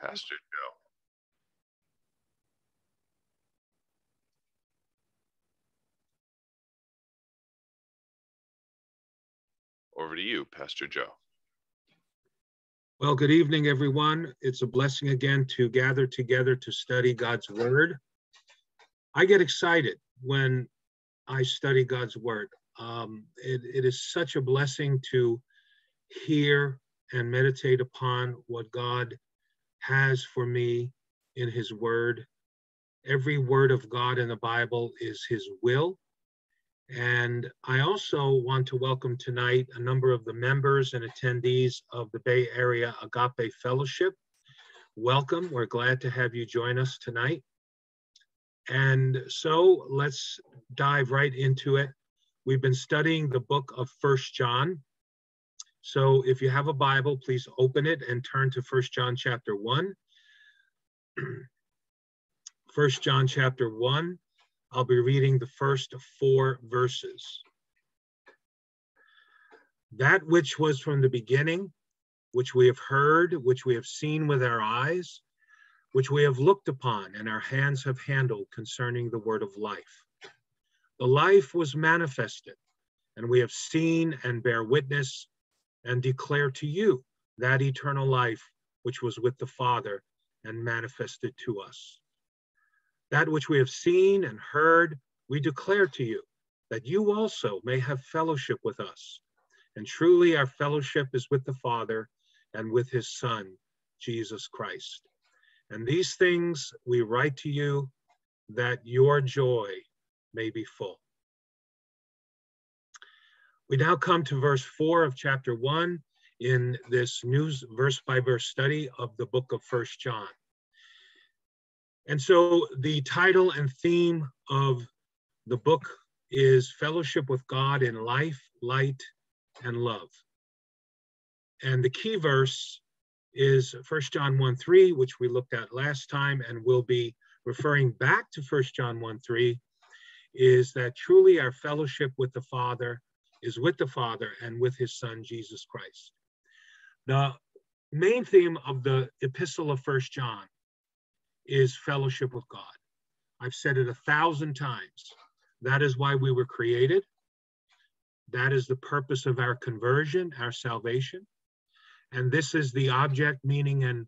Pastor Joe. Over to you, Pastor Joe. Well, good evening, everyone. It's a blessing again to gather together to study God's Word. I get excited when I study God's Word. Um, it, it is such a blessing to hear and meditate upon what God has for me in His Word. Every word of God in the Bible is His will. And I also want to welcome tonight a number of the members and attendees of the Bay Area Agape Fellowship. Welcome. We're glad to have you join us tonight. And so let's dive right into it. We've been studying the book of First John. So if you have a Bible, please open it and turn to First John chapter 1. First John chapter 1. I'll be reading the first four verses. That which was from the beginning, which we have heard, which we have seen with our eyes, which we have looked upon and our hands have handled concerning the word of life. The life was manifested, and we have seen and bear witness and declare to you that eternal life which was with the Father and manifested to us. That which we have seen and heard, we declare to you, that you also may have fellowship with us. And truly, our fellowship is with the Father and with his Son, Jesus Christ. And these things we write to you that your joy may be full. We now come to verse 4 of chapter 1 in this news verse by verse study of the book of First John. And so the title and theme of the book is Fellowship with God in Life, Light, and Love. And the key verse is 1 John 1 3, which we looked at last time, and we'll be referring back to 1 John 1 3, is that truly our fellowship with the Father is with the Father and with his Son, Jesus Christ. The main theme of the epistle of 1 John is fellowship with God. I've said it a thousand times. That is why we were created. That is the purpose of our conversion, our salvation. And this is the object, meaning, and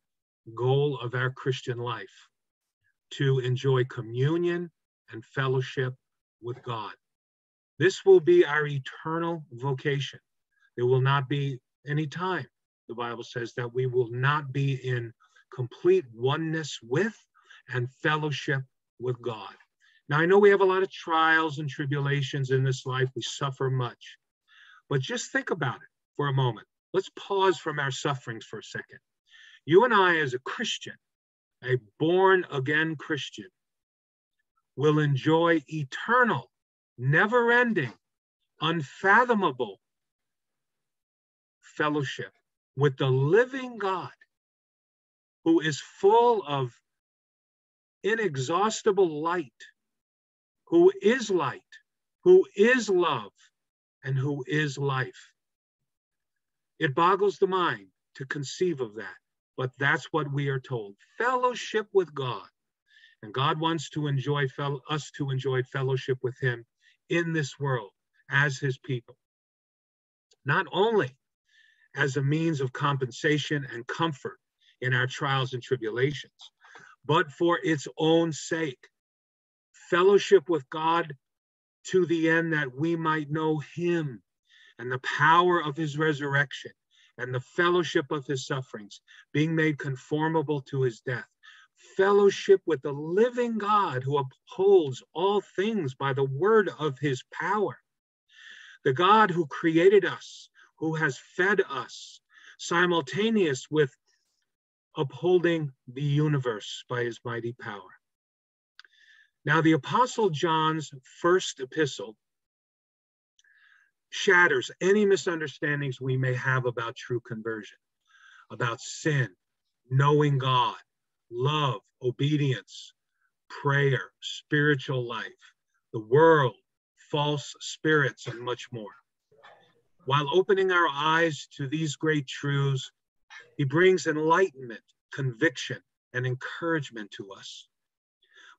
goal of our Christian life to enjoy communion and fellowship with God. This will be our eternal vocation. There will not be any time, the Bible says, that we will not be in complete oneness with and fellowship with God. Now, I know we have a lot of trials and tribulations in this life, we suffer much, but just think about it for a moment. Let's pause from our sufferings for a second. You and I, as a Christian, a born again Christian, will enjoy eternal, never ending, unfathomable fellowship with the living God who is full of inexhaustible light, who is light, who is love, and who is life. It boggles the mind to conceive of that, but that's what we are told. Fellowship with God. And God wants to enjoy us to enjoy fellowship with him in this world as his people. Not only as a means of compensation and comfort in our trials and tribulations, but for its own sake. Fellowship with God to the end that we might know him and the power of his resurrection and the fellowship of his sufferings, being made conformable to his death. Fellowship with the living God who upholds all things by the word of his power. The God who created us, who has fed us, simultaneous with upholding the universe by his mighty power. Now, the Apostle John's first epistle shatters any misunderstandings we may have about true conversion, about sin, knowing God, love, obedience, prayer, spiritual life, the world, false spirits, and much more. While opening our eyes to these great truths, he brings enlightenment conviction and encouragement to us.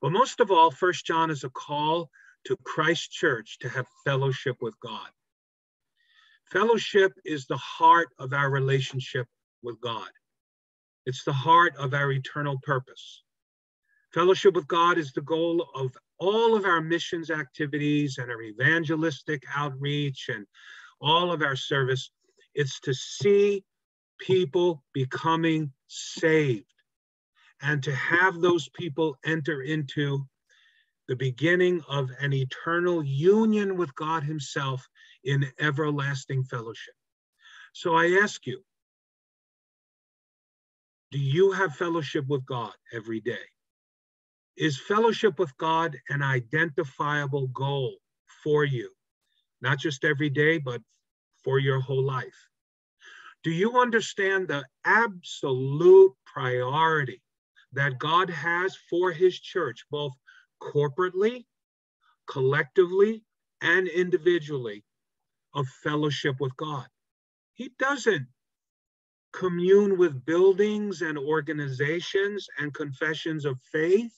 But most of all, First John is a call to Christ Church to have fellowship with God. Fellowship is the heart of our relationship with God. It's the heart of our eternal purpose. Fellowship with God is the goal of all of our missions activities and our evangelistic outreach and all of our service. It's to see people becoming saved and to have those people enter into the beginning of an eternal union with God Himself in everlasting fellowship. So I ask you, do you have fellowship with God every day? Is fellowship with God an identifiable goal for you? Not just every day, but for your whole life. Do you understand the absolute priority that God has for his church, both corporately, collectively, and individually, of fellowship with God? He doesn't commune with buildings and organizations and confessions of faith.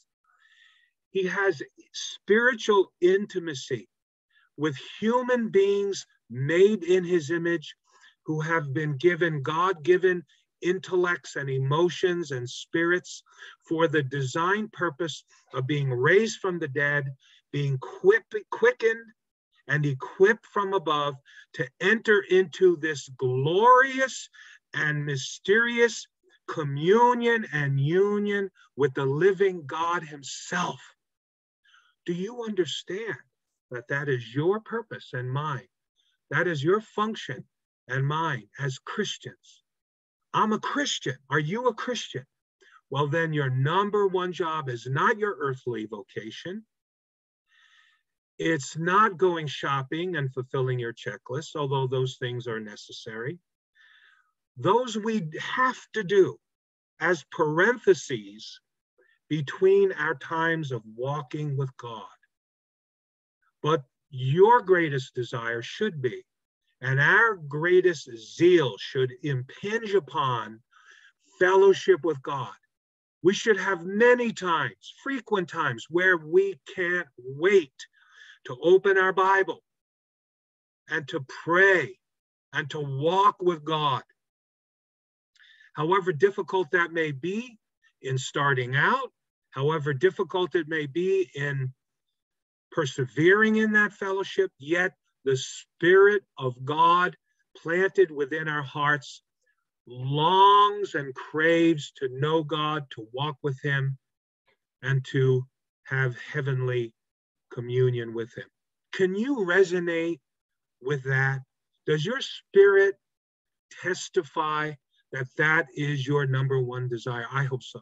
He has spiritual intimacy with human beings made in his image who have been given God given intellects and emotions and spirits for the design purpose of being raised from the dead, being quickened and equipped from above to enter into this glorious and mysterious communion and union with the living God Himself. Do you understand that that is your purpose and mine? That is your function and mine as Christians. I'm a Christian. Are you a Christian? Well, then your number one job is not your earthly vocation. It's not going shopping and fulfilling your checklist, although those things are necessary. Those we have to do as parentheses between our times of walking with God. But your greatest desire should be and our greatest zeal should impinge upon fellowship with God. We should have many times, frequent times, where we can't wait to open our Bible and to pray and to walk with God. However difficult that may be in starting out, however difficult it may be in persevering in that fellowship, yet the Spirit of God planted within our hearts longs and craves to know God, to walk with Him, and to have heavenly communion with Him. Can you resonate with that? Does your spirit testify that that is your number one desire? I hope so.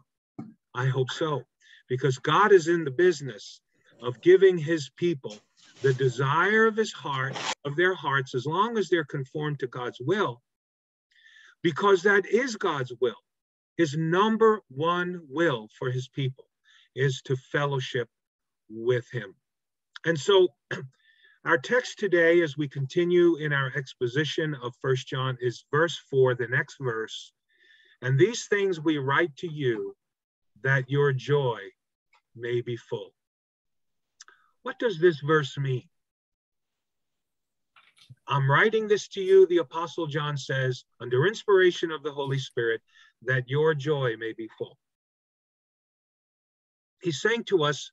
I hope so. Because God is in the business of giving His people the desire of his heart, of their hearts, as long as they're conformed to God's will, because that is God's will. His number one will for his people is to fellowship with him. And so our text today, as we continue in our exposition of First John, is verse 4, the next verse. And these things we write to you that your joy may be full. What does this verse mean? I'm writing this to you, the Apostle John says, under inspiration of the Holy Spirit, that your joy may be full. He's saying to us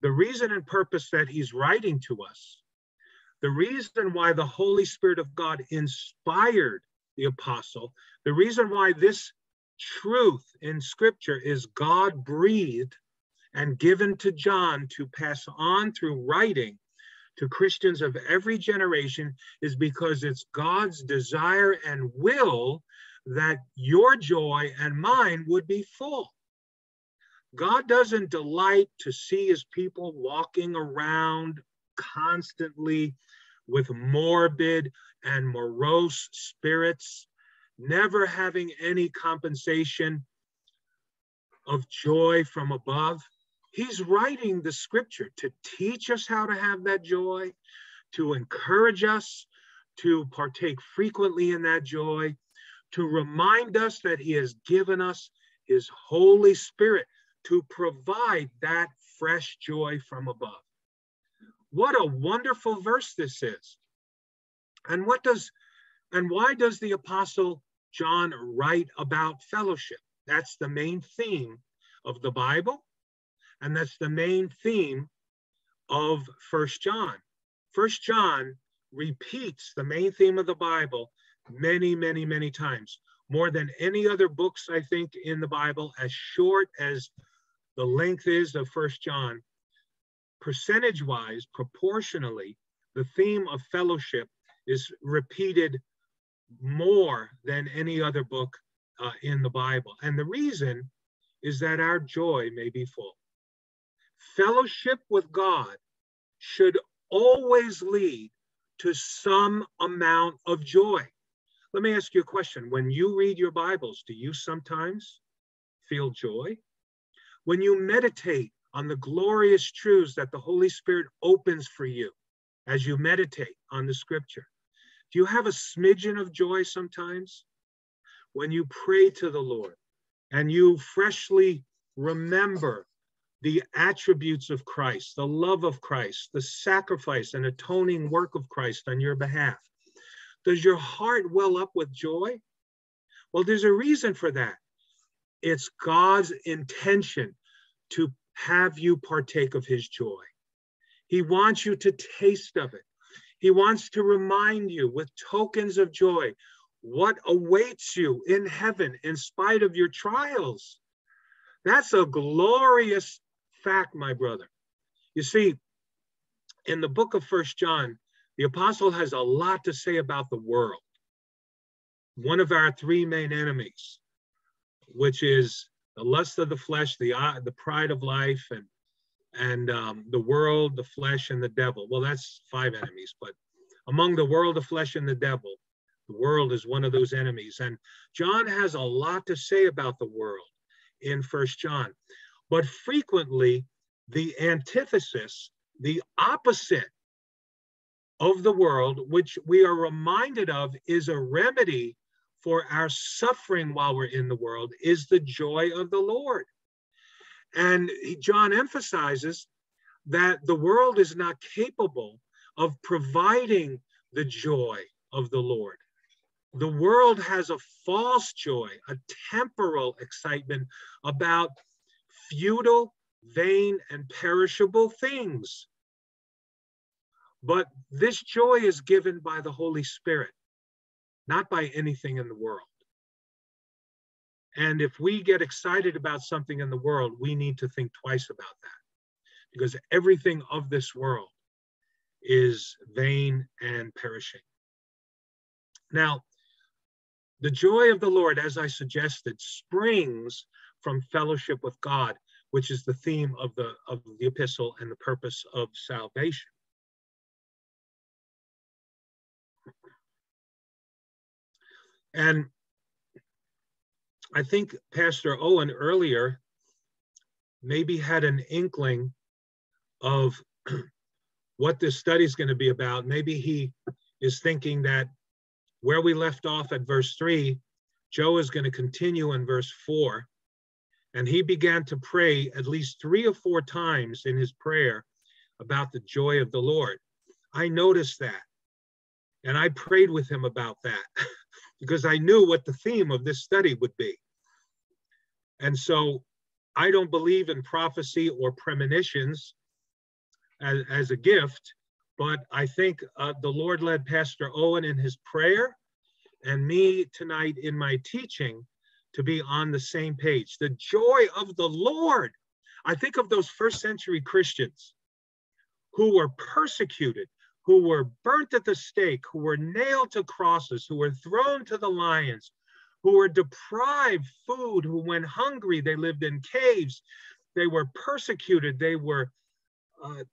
the reason and purpose that he's writing to us, the reason why the Holy Spirit of God inspired the apostle, the reason why this truth in scripture is God breathed and given to John to pass on through writing to Christians of every generation is because it's God's desire and will that your joy and mine would be full. God doesn't delight to see his people walking around constantly with morbid and morose spirits, never having any compensation of joy from above. He's writing the scripture to teach us how to have that joy, to encourage us to partake frequently in that joy, to remind us that He has given us his Holy Spirit to provide that fresh joy from above. What a wonderful verse this is. And what does and why does the apostle John write about fellowship? That's the main theme of the Bible, and that's the main theme of First John. First John repeats the main theme of the Bible many, many, many times, more than any other books, I think, in the Bible, as short as the length is of First John. Percentage wise, proportionally, the theme of fellowship is repeated more than any other book uh, in the Bible. And the reason is that our joy may be full. Fellowship with God should always lead to some amount of joy. Let me ask you a question. When you read your Bibles, do you sometimes feel joy? When you meditate on the glorious truths that the Holy Spirit opens for you as you meditate on the scripture, do you have a smidgen of joy sometimes? When you pray to the Lord and you freshly remember the attributes of Christ, the love of Christ, the sacrifice and atoning work of Christ on your behalf. Does your heart well up with joy? Well, there's a reason for that. It's God's intention to have you partake of his joy. He wants you to taste of it. He wants to remind you with tokens of joy what awaits you in heaven in spite of your trials. That's a glorious fact, my brother. You see, in the book of First John, the apostle has a lot to say about the world. One of our three main enemies, which is the lust of the flesh, the uh, the pride of life, and and um, the world, the flesh, and the devil. Well, that's five enemies, but among the world, the flesh, and the devil, the world is one of those enemies. And John has a lot to say about the world in First John. But frequently, the antithesis, the opposite of the world, which we are reminded of, is a remedy for our suffering while we're in the world, is the joy of the Lord. And John emphasizes that the world is not capable of providing the joy of the Lord. The world has a false joy, a temporal excitement about futile, vain, and perishable things. But this joy is given by the Holy Spirit, not by anything in the world. And if we get excited about something in the world, we need to think twice about that because everything of this world is vain and perishing. Now, the joy of the Lord, as I suggested, springs from fellowship with God, which is the theme of the, of the epistle and the purpose of salvation. And I think Pastor Owen earlier maybe had an inkling of what this study is going to be about. Maybe he is thinking that where we left off at verse three, Joe is going to continue in verse four. And he began to pray at least three or four times in his prayer about the joy of the Lord. I noticed that. And I prayed with him about that because I knew what the theme of this study would be. And so I don't believe in prophecy or premonitions as, as a gift, but I think uh, the Lord led Pastor Owen in his prayer and me tonight in my teaching to be on the same page. The joy of the Lord. I think of those first century Christians who were persecuted, who were burnt at the stake, who were nailed to crosses, who were thrown to the lions, who were deprived food, who went hungry, they lived in caves, they were persecuted, they were, uh,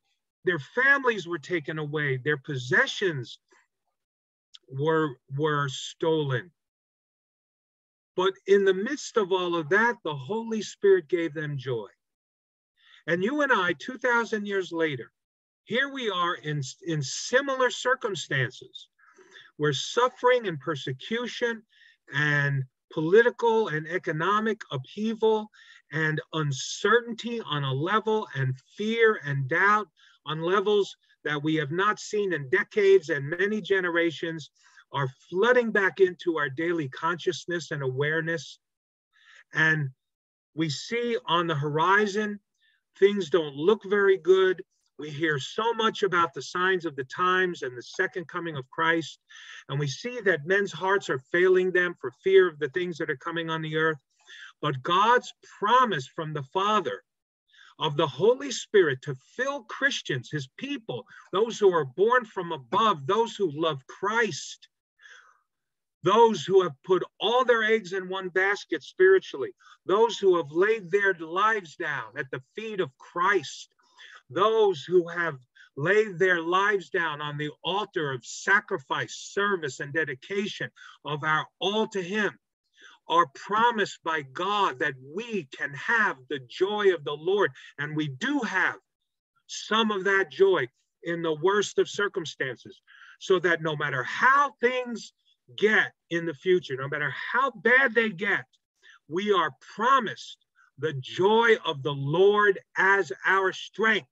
their families were taken away, their possessions were, were stolen. But in the midst of all of that, the Holy Spirit gave them joy. And you and I, 2,000 years later, here we are in, in similar circumstances where suffering and persecution and political and economic upheaval and uncertainty on a level and fear and doubt on levels that we have not seen in decades and many generations are flooding back into our daily consciousness and awareness. And we see on the horizon, things don't look very good. We hear so much about the signs of the times and the second coming of Christ. And we see that men's hearts are failing them for fear of the things that are coming on the earth. But God's promise from the Father of the Holy Spirit to fill Christians, his people, those who are born from above, those who love Christ, those who have put all their eggs in one basket spiritually, those who have laid their lives down at the feet of Christ, those who have laid their lives down on the altar of sacrifice, service, and dedication of our all to Him are promised by God that we can have the joy of the Lord. And we do have some of that joy in the worst of circumstances, so that no matter how things get in the future, no matter how bad they get, we are promised the joy of the Lord as our strength.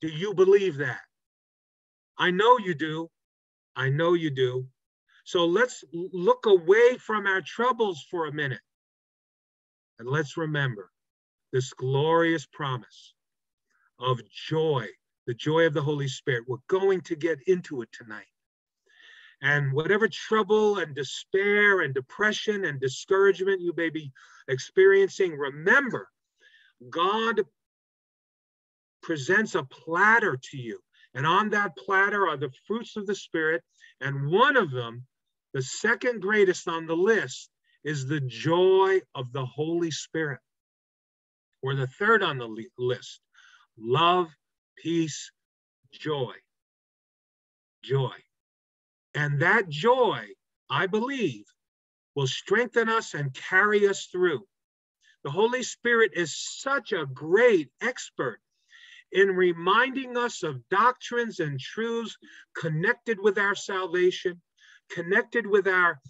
Do you believe that? I know you do. I know you do. So let's look away from our troubles for a minute. And let's remember this glorious promise of joy, the joy of the Holy Spirit. We're going to get into it tonight. And whatever trouble and despair and depression and discouragement you may be experiencing, remember God presents a platter to you. And on that platter are the fruits of the Spirit. And one of them the second greatest on the list is the joy of the Holy Spirit. Or the third on the list love, peace, joy. Joy. And that joy, I believe, will strengthen us and carry us through. The Holy Spirit is such a great expert in reminding us of doctrines and truths connected with our salvation, connected with our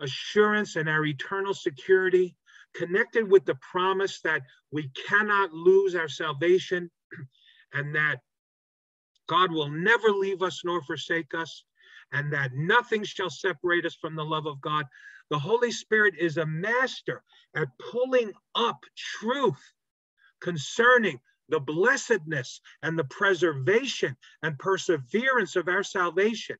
assurance and our eternal security, connected with the promise that we cannot lose our salvation and that God will never leave us nor forsake us, and that nothing shall separate us from the love of God. The Holy Spirit is a master at pulling up truth concerning the blessedness and the preservation and perseverance of our salvation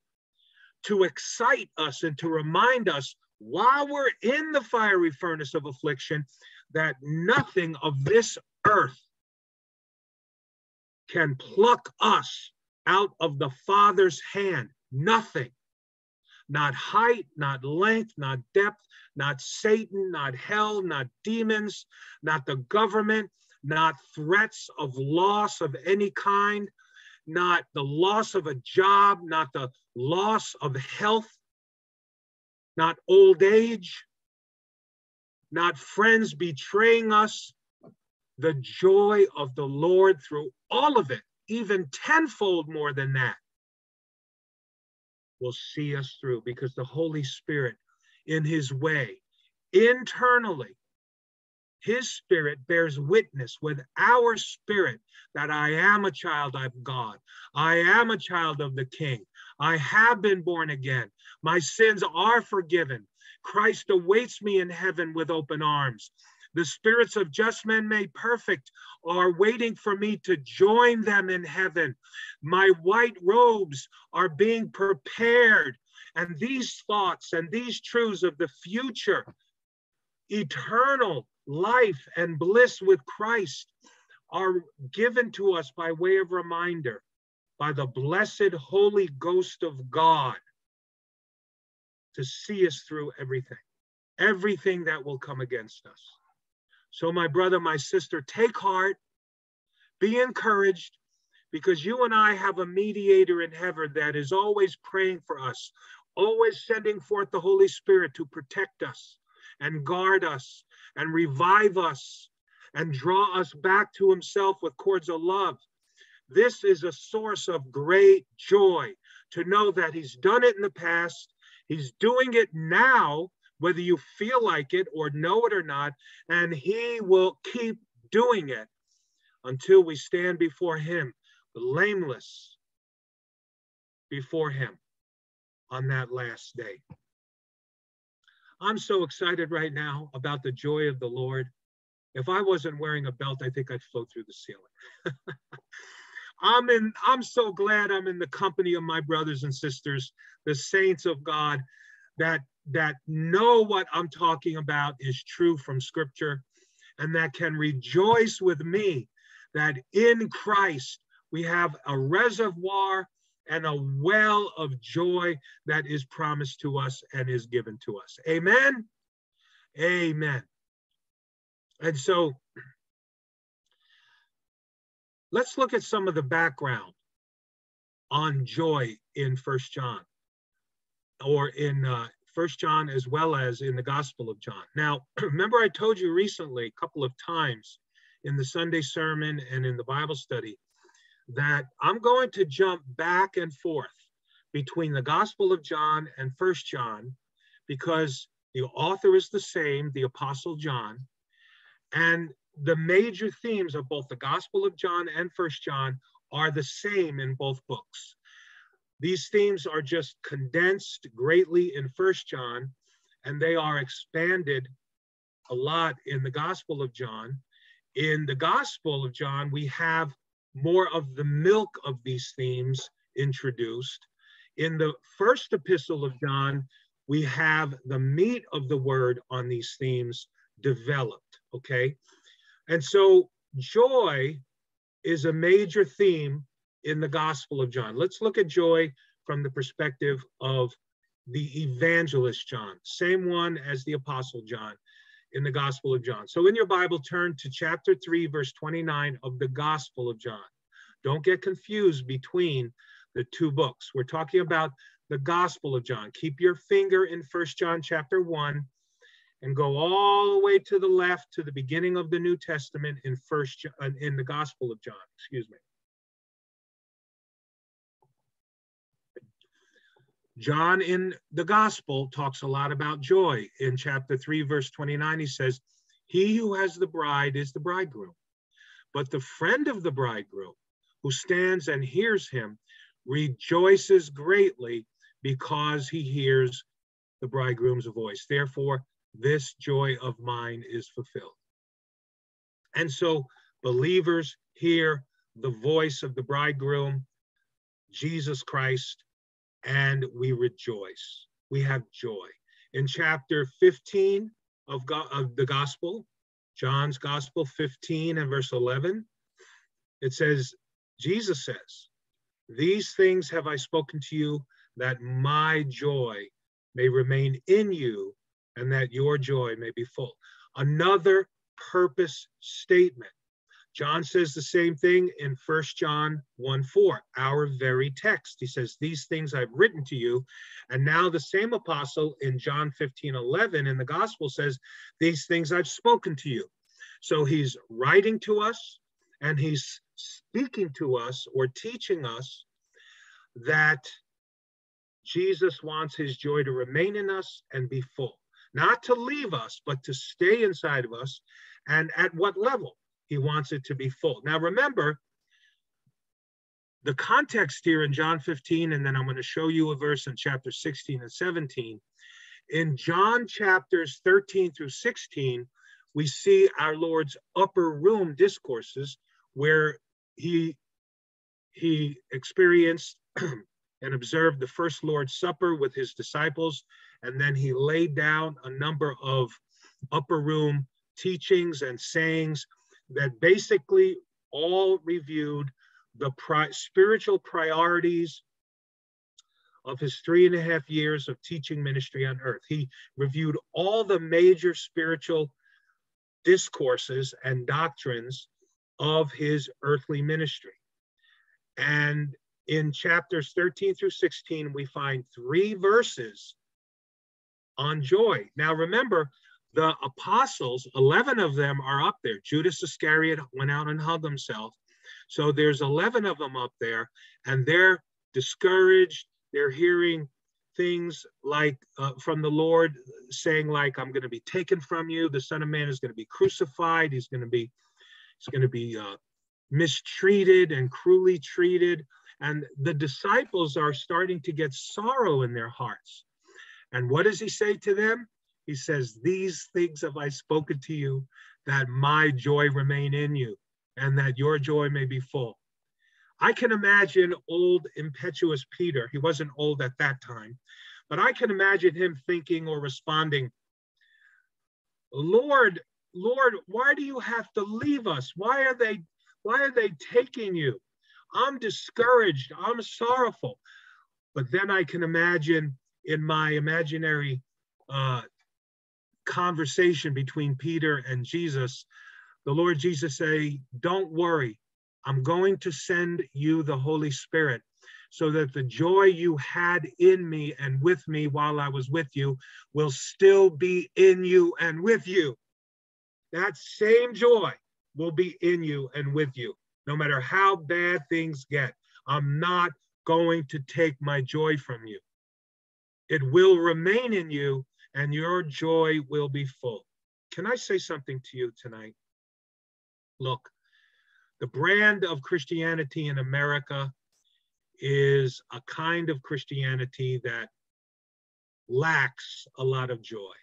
to excite us and to remind us while we're in the fiery furnace of affliction that nothing of this earth can pluck us out of the Father's hand. Nothing. Not height, not length, not depth, not Satan, not hell, not demons, not the government, not threats of loss of any kind, not the loss of a job, not the loss of health, not old age, not friends betraying us, the joy of the Lord through all of it, even tenfold more than that, will see us through because the Holy Spirit, in his way, internally, his spirit bears witness with our spirit that I am a child of God. I am a child of the King. I have been born again. My sins are forgiven. Christ awaits me in heaven with open arms. The spirits of just men made perfect are waiting for me to join them in heaven. My white robes are being prepared. And these thoughts and these truths of the future, eternal life and bliss with Christ are given to us by way of reminder by the blessed Holy Ghost of God to see us through everything, everything that will come against us. So, my brother, my sister, take heart, be encouraged, because you and I have a mediator in heaven that is always praying for us, always sending forth the Holy Spirit to protect us and guard us and revive us and draw us back to himself with cords of love. This is a source of great joy to know that he's done it in the past, He's doing it now, whether you feel like it or know it or not, and He will keep doing it until we stand before Him, blameless before Him on that last day. I'm so excited right now about the joy of the Lord. If I wasn't wearing a belt, I think I'd float through the ceiling. I'm in I'm so glad I'm in the company of my brothers and sisters, the saints of God that that know what I'm talking about is true from scripture and that can rejoice with me that in Christ we have a reservoir and a well of joy that is promised to us and is given to us. Amen. Amen. And so let's look at some of the background on joy in First John or in uh, First John as well as in the Gospel of John. Now, remember I told you recently a couple of times in the Sunday sermon and in the Bible study that I'm going to jump back and forth between the Gospel of John and First John because the author is the same, the Apostle John, and the major themes of both the Gospel of John and First John are the same in both books. These themes are just condensed greatly in First John, and they are expanded a lot in the Gospel of John. In the Gospel of John, we have more of the milk of these themes introduced. In the first epistle of John, we have the meat of the word on these themes developed, okay? And so joy is a major theme in the Gospel of John. Let's look at joy from the perspective of the evangelist John, same one as the Apostle John in the Gospel of John. So in your Bible, turn to chapter 3, verse 29 of the Gospel of John. Don't get confused between the two books. We're talking about the Gospel of John. Keep your finger in First John chapter 1 and go all the way to the left to the beginning of the New Testament in first uh, in the Gospel of John, excuse me. John in the gospel talks a lot about joy. In chapter 3, verse 29, he says, He who has the bride is the bridegroom. But the friend of the bridegroom, who stands and hears him, rejoices greatly because he hears the bridegroom's voice. Therefore, this joy of mine is fulfilled. And so, believers hear the voice of the bridegroom, Jesus Christ, and we rejoice. We have joy. In chapter 15 of, of the gospel, John's gospel 15 and verse 11, it says, Jesus says, These things have I spoken to you that my joy may remain in you and that your joy may be full. Another purpose statement. John says the same thing in 1 John 1 4, our very text. He says, These things I've written to you. And now the same apostle in John 15 11 in the gospel says, These things I've spoken to you. So he's writing to us and he's speaking to us or teaching us that Jesus wants his joy to remain in us and be full, not to leave us, but to stay inside of us. And at what level? He wants it to be full. Now, remember, the context here in John 15, and then I'm going to show you a verse in chapter 16 and 17. In John chapters 13 through 16, we see our Lord's upper room discourses where he, he experienced and observed the first Lord's Supper with his disciples, and then he laid down a number of upper room teachings and sayings that basically all reviewed the pri- spiritual priorities of his three and a half years of teaching ministry on earth. He reviewed all the major spiritual discourses and doctrines of his earthly ministry. And in chapters 13 through 16, we find three verses on joy. Now, remember, the apostles, 11 of them are up there. Judas Iscariot went out and hung himself. So there's 11 of them up there, and they're discouraged. They're hearing things like uh, from the Lord saying like, I'm going to be taken from you. The son of man is going to be crucified. He's going to be, he's going to be uh, mistreated and cruelly treated. And the disciples are starting to get sorrow in their hearts. And what does he say to them? He says, These things have I spoken to you, that my joy remain in you, and that your joy may be full. I can imagine old, impetuous Peter. He wasn't old at that time, but I can imagine him thinking or responding, Lord, Lord, why do you have to leave us? Why are they, why are they taking you? I'm discouraged. I'm sorrowful. But then I can imagine in my imaginary uh, conversation between Peter and Jesus, the Lord Jesus say, don't worry. I'm going to send you the Holy Spirit so that the joy you had in me and with me while I was with you will still be in you and with you. That same joy will be in you and with you, no matter how bad things get. I'm not going to take my joy from you. It will remain in you, and your joy will be full. Can I say something to you tonight? Look, the brand of Christianity in America is a kind of Christianity that lacks a lot of joy.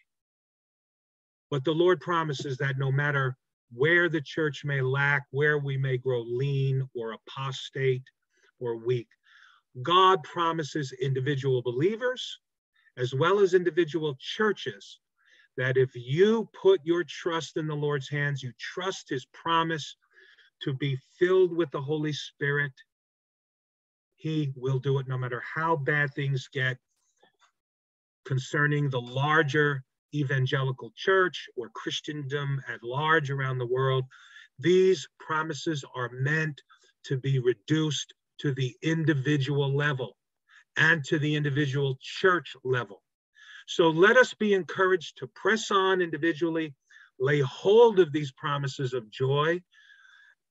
But the Lord promises that no matter where the church may lack, where we may grow lean or apostate or weak, God promises individual believers as well as individual churches that if you put your trust in the Lord's hands, you trust his promise, to be filled with the Holy Spirit, He will do it no matter how bad things get concerning the larger evangelical church or Christendom at large around the world. These promises are meant to be reduced to the individual level and to the individual church level. So let us be encouraged to press on individually, lay hold of these promises of joy,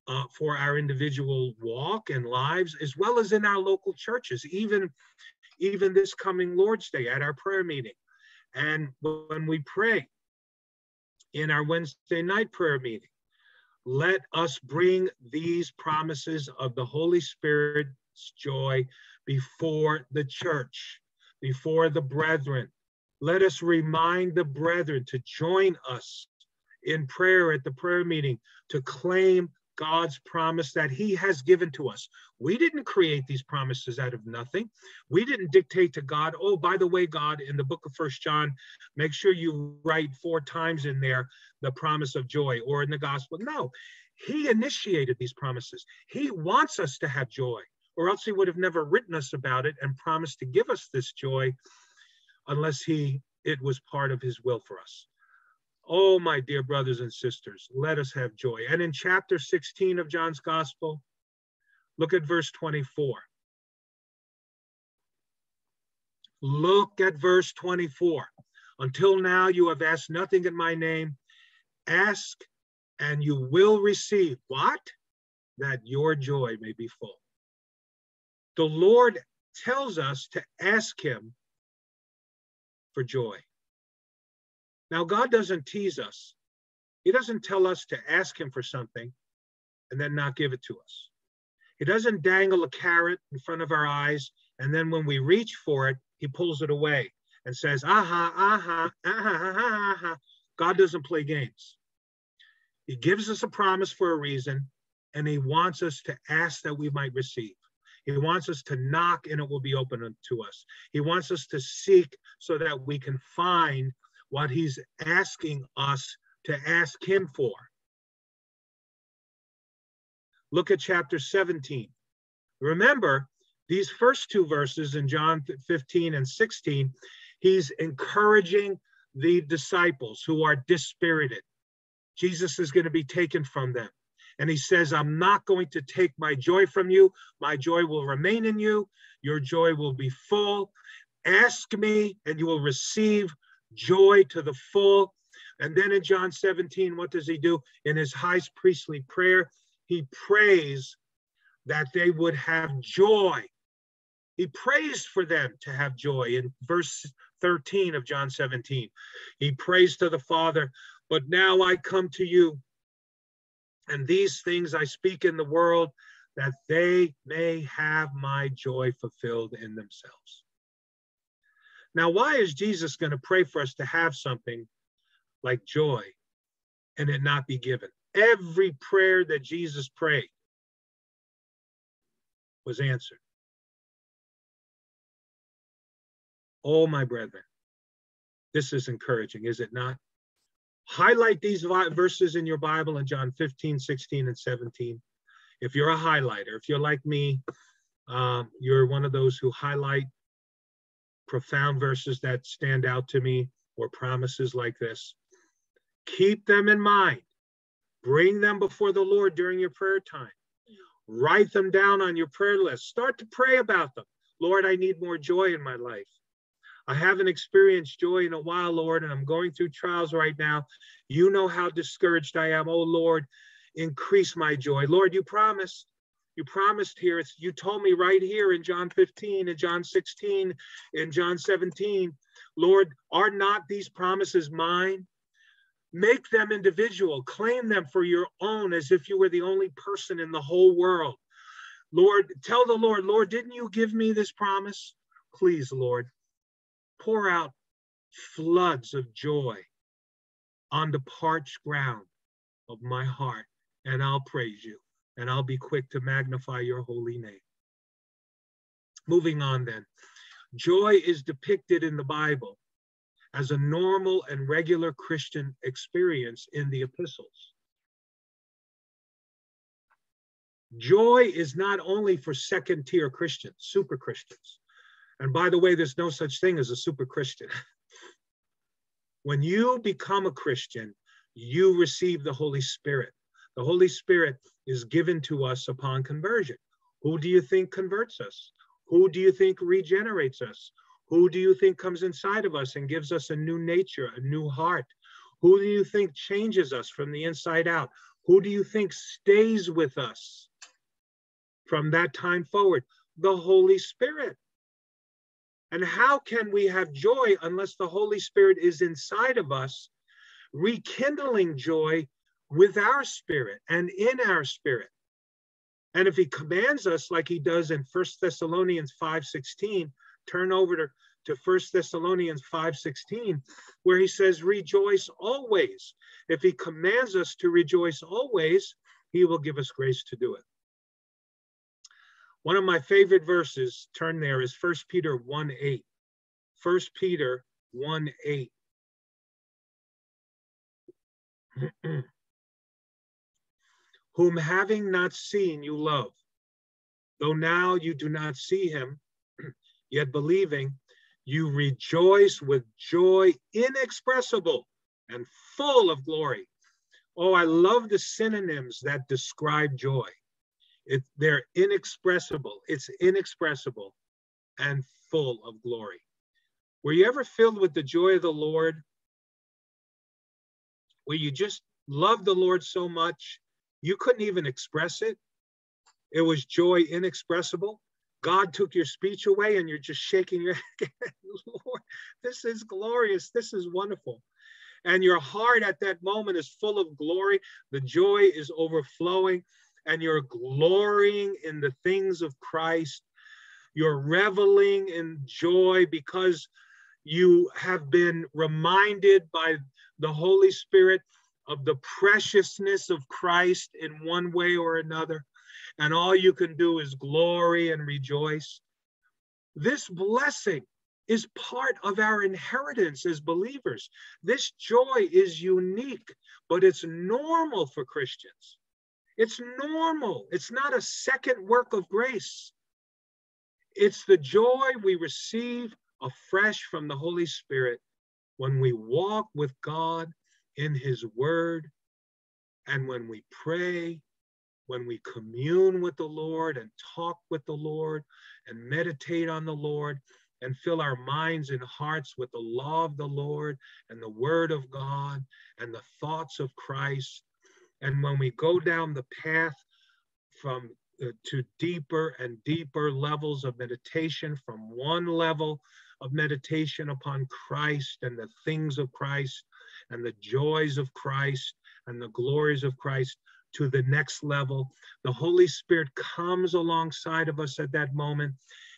uh, for our individual walk and lives, as well as in our local churches, even, even this coming Lord's Day at our prayer meeting. And when we pray in our Wednesday night prayer meeting, let us bring these promises of the Holy Spirit's joy before the church, before the brethren. Let us remind the brethren to join us in prayer at the prayer meeting to claim God's promise that He has given to us. We didn't create these promises out of nothing. We didn't dictate to God, oh, by the way, God, in the book of First John, make sure you write four times in there the promise of joy or in the gospel. No, He initiated these promises. He wants us to have joy, or else He would have never written us about it and promised to give us this joy unless He it was part of His will for us. Oh, my dear brothers and sisters, let us have joy. And in chapter 16 of John's Gospel, look at verse 24. Look at verse 24. Until now, you have asked nothing in my name. Ask and you will receive. What? That your joy may be full. The Lord tells us to ask Him for joy. Now, God doesn't tease us. He doesn't tell us to ask Him for something and then not give it to us. He doesn't dangle a carrot in front of our eyes, and then when we reach for it, He pulls it away and says, aha, aha, aha, aha, aha. God doesn't play games. He gives us a promise for a reason, and He wants us to ask that we might receive. He wants us to knock and it will be open to us. He wants us to seek so that we can find what he's asking us to ask him for. Look at chapter 17. Remember, these first two verses in John 15 and 16, he's encouraging the disciples who are dispirited. Jesus is going to be taken from them. And he says, I'm not going to take my joy from you. My joy will remain in you. Your joy will be full. Ask me, and you will receive joy to the full. And then in John 17, what does he do? In his high priestly prayer, he prays that they would have joy He prays for them to have joy in verse 13 of John 17. He prays to the Father, but now I come to you, and these things I speak in the world that they may have my joy fulfilled in themselves. Now, why is Jesus going to pray for us to have something like joy and it not be given? Every prayer that Jesus prayed was answered. Oh, my brethren, this is encouraging, is it not? Highlight these verses in your Bible in John 15, 16, and 17. If you're a highlighter, if you're like me, um, you're one of those who highlight profound verses that stand out to me or promises like this. Keep them in mind. Bring them before the Lord during your prayer time. Write them down on your prayer list. Start to pray about them. Lord, I need more joy in my life. I haven't experienced joy in a while, Lord, and I'm going through trials right now. You know how discouraged I am. Oh, Lord, increase my joy. Lord, you promised. You promised here. It's, you told me right here in John 15 and John 16 and John 17, Lord, are not these promises mine? Make them individual, claim them for your own as if you were the only person in the whole world. Lord, tell the Lord, Lord, didn't you give me this promise? Please, Lord, pour out floods of joy on the parched ground of my heart, and I'll praise you, and I'll be quick to magnify your holy name. Moving on then. Joy is depicted in the Bible as a normal and regular Christian experience in the epistles. Joy is not only for second tier Christians, super Christians. And by the way, there's no such thing as a super Christian. when you become a Christian, you receive the Holy Spirit. The Holy Spirit is given to us upon conversion. Who do you think converts us? Who do you think regenerates us? Who do you think comes inside of us and gives us a new nature, a new heart? Who do you think changes us from the inside out? Who do you think stays with us from that time forward? The Holy Spirit. And how can we have joy unless the Holy Spirit is inside of us, rekindling joy with our spirit and in our spirit? And if he commands us like he does in First Thessalonians 5:16, turn over to, to 1 Thessalonians 5:16, where he says, rejoice always. If he commands us to rejoice always, he will give us grace to do it. One of my favorite verses, turn there, is 1 Peter 1 8. 1 Peter 1 8. Whom having not seen you love, though now you do not see him, yet believing, you rejoice with joy inexpressible and full of glory. Oh, I love the synonyms that describe joy. It, they're inexpressible. It's inexpressible and full of glory. Were you ever filled with the joy of the Lord? Where you just loved the Lord so much, you couldn't even express it? It was joy inexpressible. God took your speech away and you're just shaking your head. Lord, this is glorious. This is wonderful. And your heart at that moment is full of glory. The joy is overflowing and you're glorying in the things of Christ. You're reveling in joy because you have been reminded by the Holy Spirit of the preciousness of Christ in one way or another and all you can do is glory and rejoice. This blessing is part of our inheritance as believers. This joy is unique, but it's normal for Christians. It's normal. It's not a second work of grace. It's the joy we receive afresh from the Holy Spirit when we walk with God in His Word and when we pray when we commune with the Lord and talk with the Lord and meditate on the Lord and fill our minds and hearts with the law of the Lord and the word of God and the thoughts of Christ. And when we go down the path from uh, to deeper and deeper levels of meditation from one level of meditation upon Christ and the things of Christ and the joys of Christ and the glories of Christ to the next level. The Holy Spirit comes alongside of us at that moment.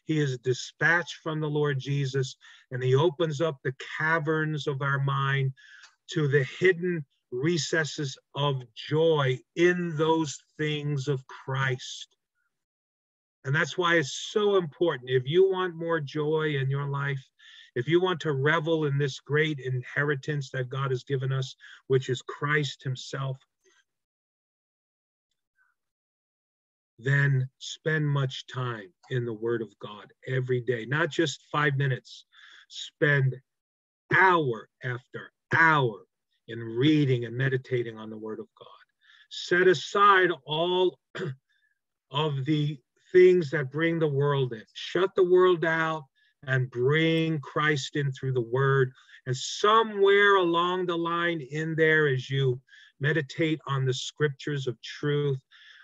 He is dispatched from the Lord Jesus and he opens up the caverns of our mind to the hidden recesses of joy in those things of Christ. And that's why it's so important. If you want more joy in your life, if you want to revel in this great inheritance that God has given us, which is Christ Himself, then spend much time in the Word of God every day, not just five minutes. Spend hour after hour in reading and meditating on the Word of God. Set aside all of the things that bring the world in. Shut the world out and bring Christ in through the Word. And somewhere along the line in there, as you meditate on the scriptures of truth,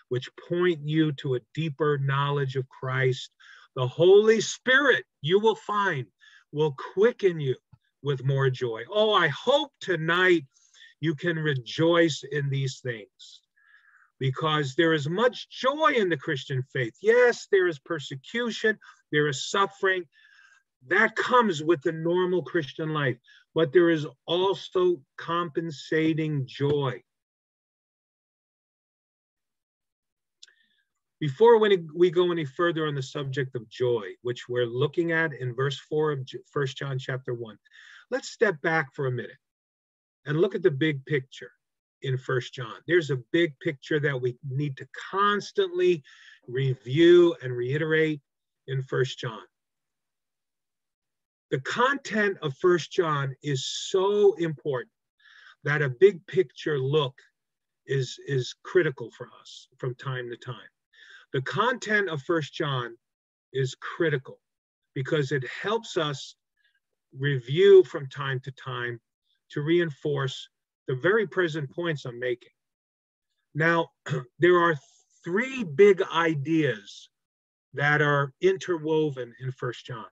which point you to a deeper knowledge of Christ, the Holy Spirit you will find will quicken you with more joy. Oh, I hope tonight you can rejoice in these things because there is much joy in the Christian faith. Yes, there is persecution, there is suffering. That comes with the normal Christian life, but there is also compensating joy. Before we go any further on the subject of joy, which we're looking at in verse 4 of 1 John chapter 1, let's step back for a minute and look at the big picture in First John. There's a big picture that we need to constantly review and reiterate in First John. The content of First John is so important that a big picture look is, is critical for us from time to time. The content of First John is critical because it helps us review from time to time to reinforce the very present points I'm making. Now, there are three big ideas that are interwoven in First John.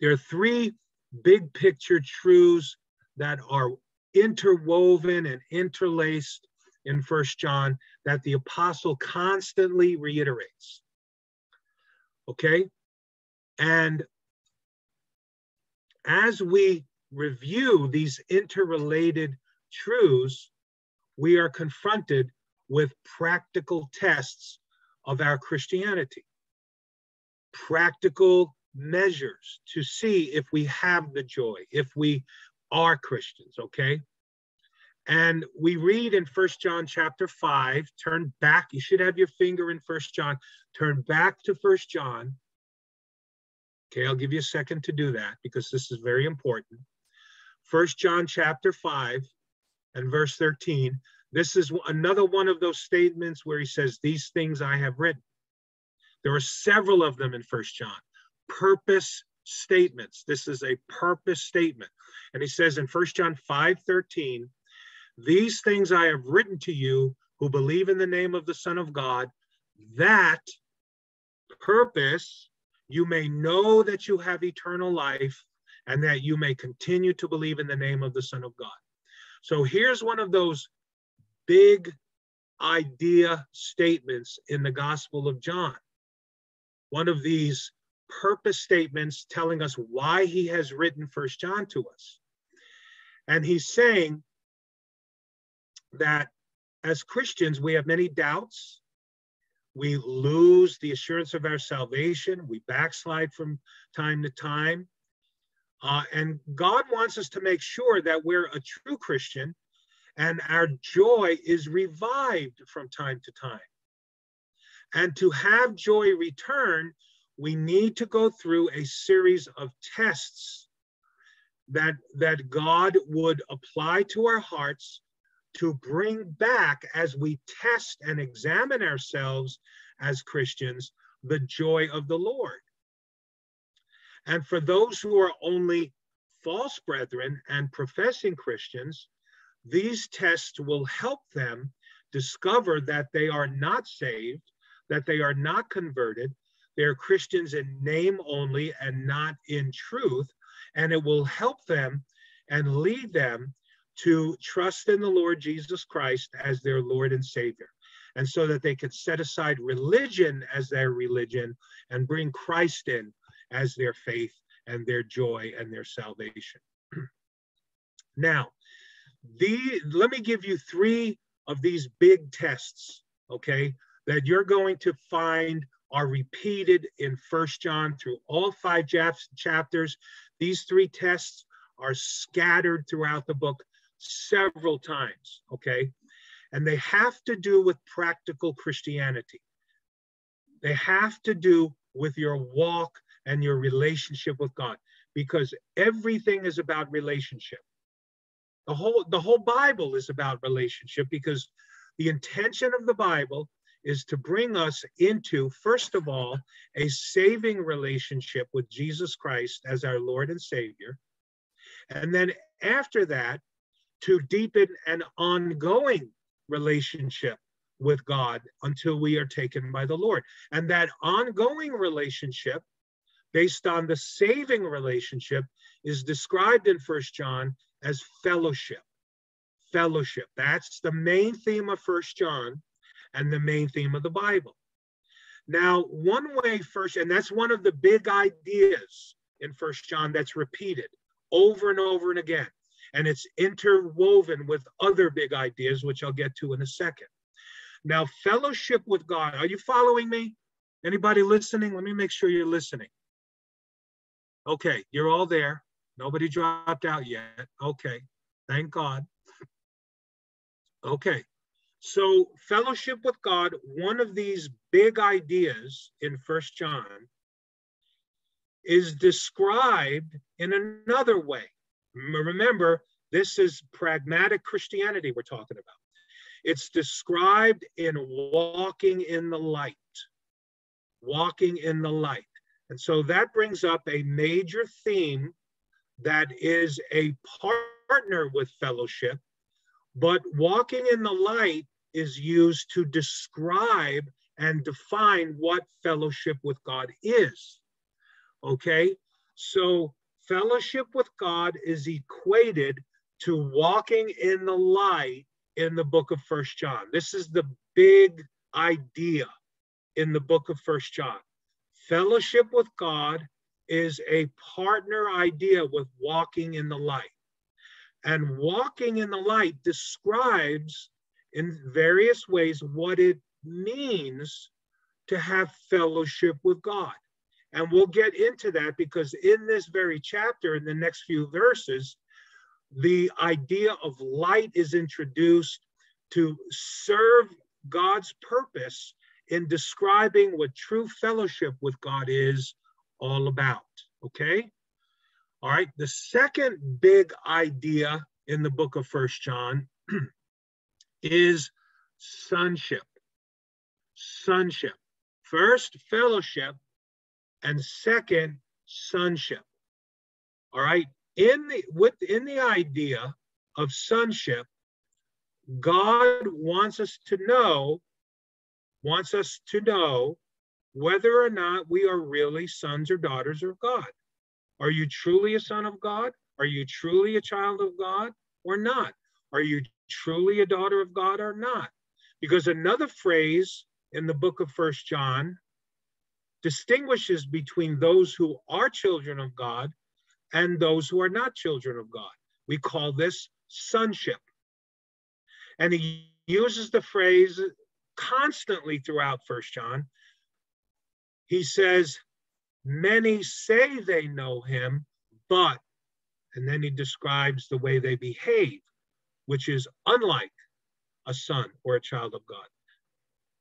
There are three big picture truths that are interwoven and interlaced in First John that the apostle constantly reiterates. Okay? And as we review these interrelated truths, we are confronted with practical tests of our Christianity, practical measures to see if we have the joy, if we are Christians, okay? And we read in First John chapter 5, turn back, you should have your finger in First John, turn back to First John Okay, I'll give you a second to do that because this is very important. First John chapter 5 and verse 13. This is another one of those statements where he says, These things I have written. There are several of them in First John. Purpose statements. This is a purpose statement. And he says in First John 5 13, These things I have written to you who believe in the name of the Son of God, that purpose you may know that you have eternal life and that you may continue to believe in the name of the Son of God. So here's one of those big idea statements in the Gospel of John. One of these purpose statements telling us why he has written First John to us. And he's saying that as Christians, we have many doubts, we lose the assurance of our salvation. We backslide from time to time. Uh, and God wants us to make sure that we're a true Christian and our joy is revived from time to time. And to have joy return, we need to go through a series of tests that, that God would apply to our hearts to bring back, as we test and examine ourselves as Christians, the joy of the Lord. And for those who are only false brethren and professing Christians, these tests will help them discover that they are not saved, that they are not converted, they're Christians in name only and not in truth. And it will help them and lead them to trust in the Lord Jesus Christ as their Lord and Savior. And so that they could set aside religion as their religion and bring Christ in as their faith and their joy and their salvation. now, the, let me give you three of these big tests, okay, that you're going to find are repeated in First John through all five chapters. These three tests are scattered throughout the book several times, okay? And they have to do with practical Christianity. They have to do with your walk and your relationship with God because everything is about relationship. The whole the whole Bible is about relationship because the intention of the Bible is to bring us into first of all a saving relationship with Jesus Christ as our Lord and Savior. And then after that to deepen an ongoing relationship with God until we are taken by the Lord. And that ongoing relationship based on the saving relationship is described in First John as fellowship. Fellowship. That's the main theme of First John and the main theme of the Bible. Now, one way first, and that's one of the big ideas in First John that's repeated over and over and again, and it's interwoven with other big ideas, which I'll get to in a second. Now, fellowship with God. Are you following me? Anybody listening? Let me make sure you're listening. Okay, you're all there. Nobody dropped out yet. Okay, thank God. Okay, so fellowship with God, one of these big ideas in First John is described in another way. Remember, this is pragmatic Christianity we're talking about. It's described in walking in the light. Walking in the light. And so that brings up a major theme that is a partner with fellowship, but walking in the light is used to describe and define what fellowship with God is. Okay, so fellowship with God is equated to walking in the light in the book of First John. This is the big idea in the book of First John. Fellowship with God is a partner idea with walking in the light. And walking in the light describes in various ways what it means to have fellowship with God. And we'll get into that because in this very chapter, in the next few verses, the idea of light is introduced to serve God's purpose in describing what true fellowship with God is all about. Okay? All right. The second big idea in the book of First John is sonship. Sonship. First, fellowship, and second, sonship. All right. In the within the idea of sonship, God wants us to know, wants us to know whether or not we are really sons or daughters of God. Are you truly a son of God? Are you truly a child of God or not? Are you truly a daughter of God or not? Because another phrase in the book of First John distinguishes between those who are children of God and those who are not children of God. We call this sonship. And he uses the phrase constantly throughout First John he says, Many say they know him, but, and then he describes the way they behave, which is unlike a son or a child of God.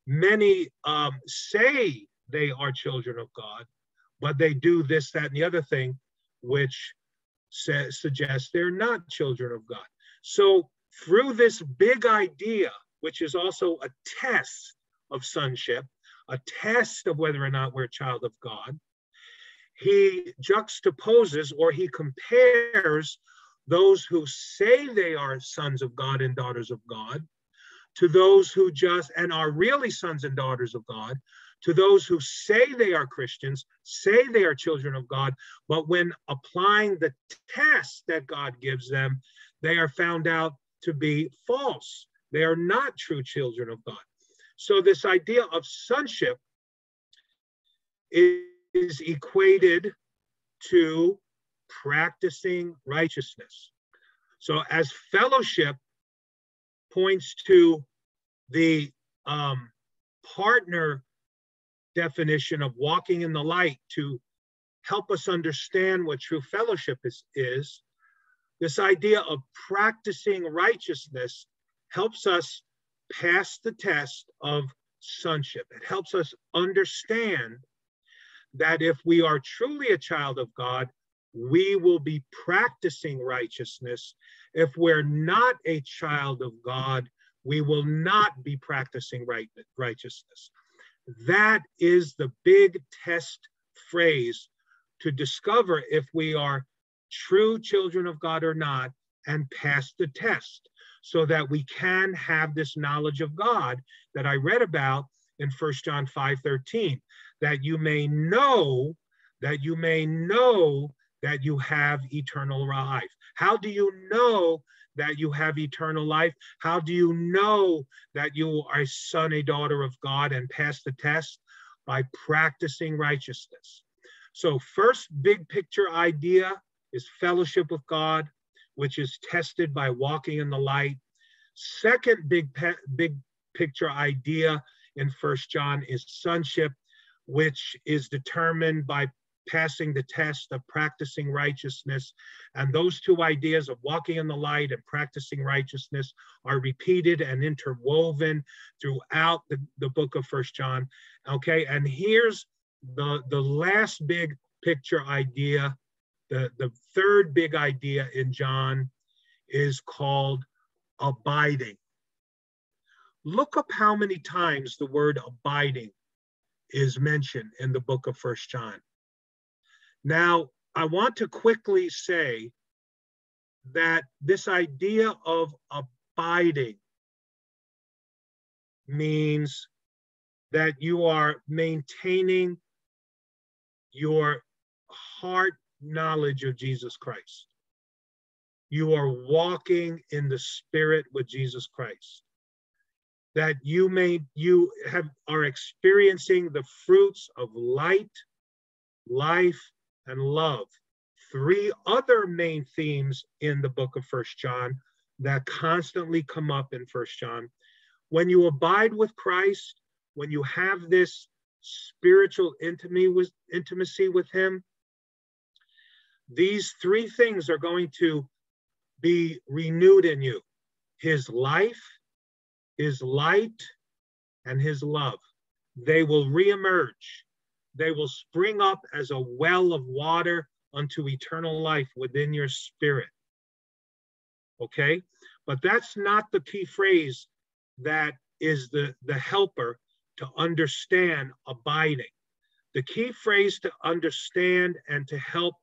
Many um, say they are children of God, but they do this, that, and the other thing, which suggests they're not children of God. So, through this big idea, which is also a test of sonship, a test of whether or not we're a child of God. He juxtaposes or he compares those who say they are sons of God and daughters of God to those who just and are really sons and daughters of God, to those who say they are Christians, say they are children of God, but when applying the test that God gives them, they are found out to be false. They are not true children of God. So, this idea of sonship is equated to practicing righteousness. So, as fellowship points to the um, partner definition of walking in the light to help us understand what true fellowship is, is this idea of practicing righteousness helps us pass the test of sonship. It helps us understand that if we are truly a child of God, we will be practicing righteousness. If we're not a child of God, we will not be practicing right, righteousness. That is the big test phrase to discover if we are true children of God or not and pass the test so that we can have this knowledge of God that I read about in First John 5 13, that you may know, that you may know that you have eternal life. How do you know that you have eternal life? How do you know that you are a son, a daughter of God and pass the test? By practicing righteousness. So, first big picture idea is fellowship with God, which is tested by walking in the light. Second big, big picture idea in First John is sonship, which is determined by passing the test of practicing righteousness. And those two ideas of walking in the light and practicing righteousness are repeated and interwoven throughout the, the book of First John. Okay, and here's the, the last big picture idea, the, the third big idea in John is called abiding. Look up how many times the word abiding is mentioned in the book of First John. Now, I want to quickly say that this idea of abiding means that you are maintaining your heart knowledge of Jesus Christ. You are walking in the spirit with Jesus Christ. That you may you have are experiencing the fruits of light, life, and love. Three other main themes in the book of First John that constantly come up in First John. When you abide with Christ, when you have this spiritual intimacy with, intimacy with Him, these three things are going to be renewed in you His life, His light, and His love. They will reemerge they will spring up as a well of water unto eternal life within your spirit. Okay? But that's not the key phrase that is the, the helper to understand abiding. The key phrase to understand and to help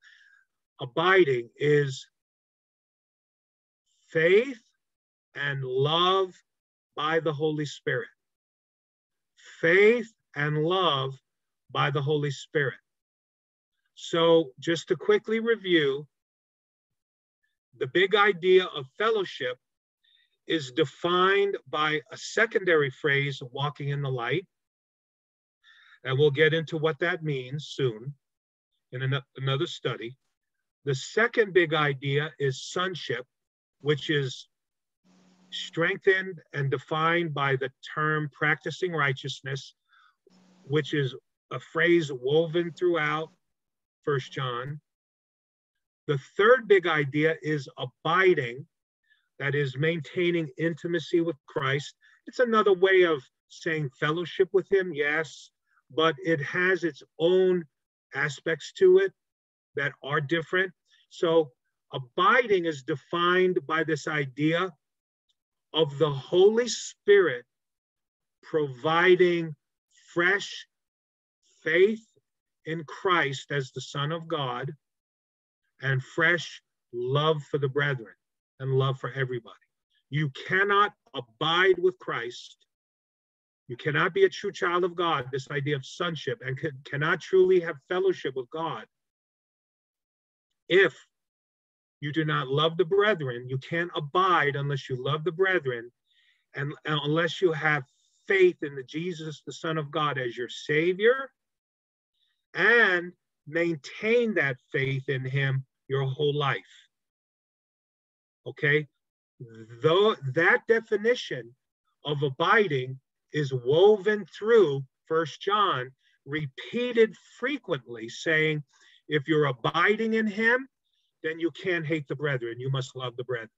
abiding is faith and love by the Holy Spirit. Faith and love by the Holy Spirit. So, just to quickly review, the big idea of fellowship is defined by a secondary phrase, walking in the light. And we'll get into what that means soon in another study. The second big idea is sonship, which is strengthened and defined by the term practicing righteousness, which is a phrase woven throughout First John. The third big idea is abiding, that is, maintaining intimacy with Christ. It's another way of saying fellowship with Him, yes, but it has its own aspects to it that are different. So, abiding is defined by this idea of the Holy Spirit providing fresh faith in Christ as the Son of God and fresh love for the brethren and love for everybody. You cannot abide with Christ. You cannot be a true child of God, this idea of sonship, and can, cannot truly have fellowship with God if you do not love the brethren. You can't abide unless you love the brethren and unless you have faith in the Jesus, the Son of God, as your Savior, and maintain that faith in Him your whole life. Okay? Though that definition of abiding is woven through First John, repeated frequently, saying, if you're abiding in Him, then you can't hate the brethren. You must love the brethren.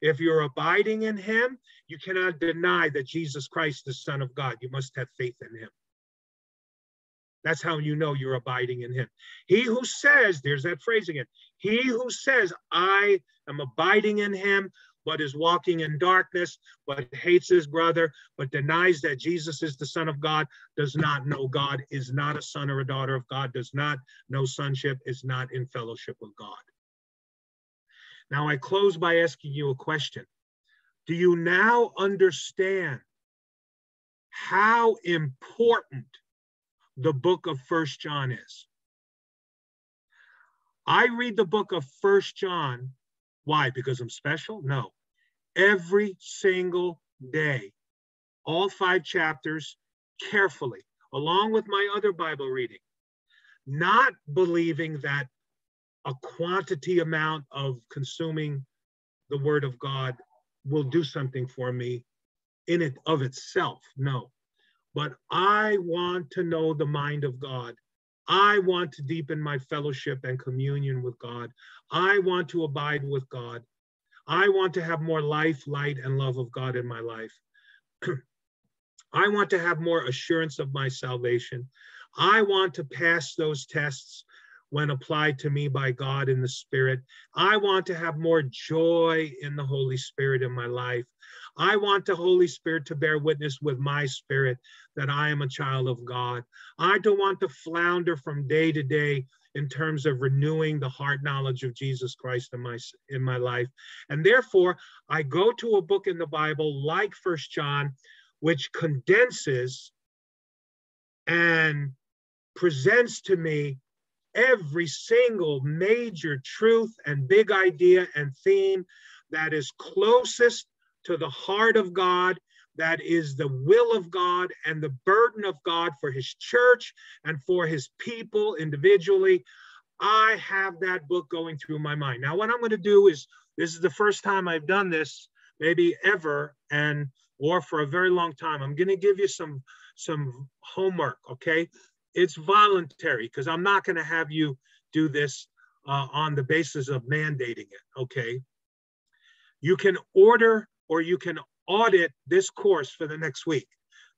If you're abiding in him, you cannot deny that Jesus Christ is Son of God. You must have faith in him. That's how you know you're abiding in him. He who says, there's that phrase again, he who says, I am abiding in him, but is walking in darkness, but hates his brother, but denies that Jesus is the Son of God, does not know God, is not a son or a daughter of God, does not know sonship, is not in fellowship with God. Now, I close by asking you a question. Do you now understand how important the book of First John is? I read the book of First John. Why? Because I'm special? No. Every single day, all five chapters carefully, along with my other Bible reading, not believing that a quantity amount of consuming the word of God will do something for me in it of itself. No. But I want to know the mind of God. I want to deepen my fellowship and communion with God. I want to abide with God. I want to have more life, light, and love of God in my life. I want to have more assurance of my salvation. I want to pass those tests when applied to me by God in the Spirit. I want to have more joy in the Holy Spirit in my life. I want the Holy Spirit to bear witness with my spirit that I am a child of God. I don't want to flounder from day to day in terms of renewing the heart knowledge of Jesus Christ in my in my life. And therefore, I go to a book in the Bible like First John which condenses and presents to me every single major truth and big idea and theme that is closest to the heart of God, that is the will of God and the burden of God for his church and for his people individually. I have that book going through my mind. Now, what I'm going to do is this is the first time I've done this, maybe ever, and or for a very long time. I'm going to give you some some homework, okay? it's voluntary because I'm not going to have you do this uh, on the basis of mandating it, okay? You can order or you can audit this course for the next week,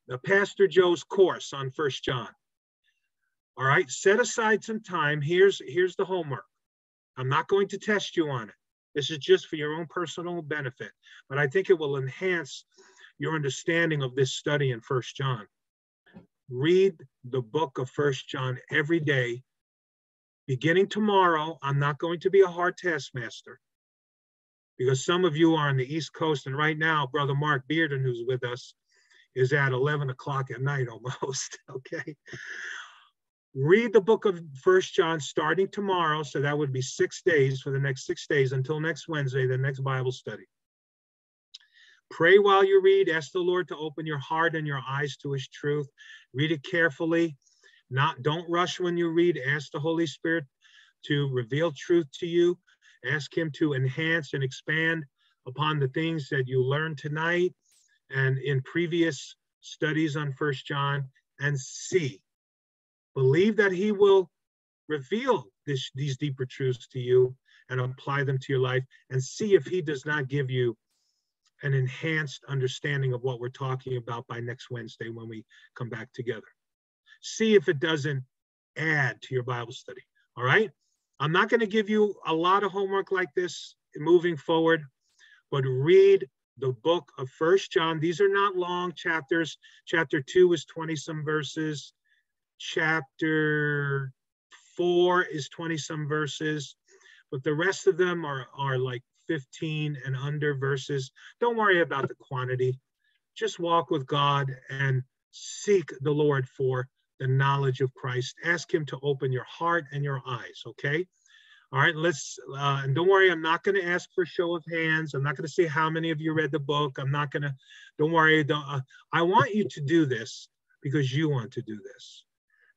the Pastor Joe's course on First John. All right, set aside some time. Here's, here's the homework. I'm not going to test you on it. This is just for your own personal benefit, but I think it will enhance your understanding of this study in First John read the book of First John every day. Beginning tomorrow, I'm not going to be a hard taskmaster because some of you are on the East Coast, and right now, Brother Mark Bearden, who's with us, is at 11 o'clock at night almost. okay. Read the book of First John starting tomorrow, so that would be six days for the next six days until next Wednesday, the next Bible study. Pray while you read. Ask the Lord to open your heart and your eyes to his truth. Read it carefully. Not don't rush when you read. Ask the Holy Spirit to reveal truth to you. Ask him to enhance and expand upon the things that you learned tonight and in previous studies on First John and see. Believe that he will reveal this, these deeper truths to you and apply them to your life and see if he does not give you an enhanced understanding of what we're talking about by next Wednesday when we come back together. See if it doesn't add to your Bible study. All right. I'm not going to give you a lot of homework like this moving forward, but read the book of First John. These are not long chapters. Chapter two is 20 some verses. Chapter four is 20 some verses, but the rest of them are, are like 15 and under verses. Don't worry about the quantity. Just walk with God and seek the Lord for the knowledge of Christ. Ask Him to open your heart and your eyes, okay? All right, let's, uh, and don't worry, I'm not going to ask for show of hands. I'm not going to say how many of you read the book. I'm not going to, don't worry. Don't, uh, I want you to do this because you want to do this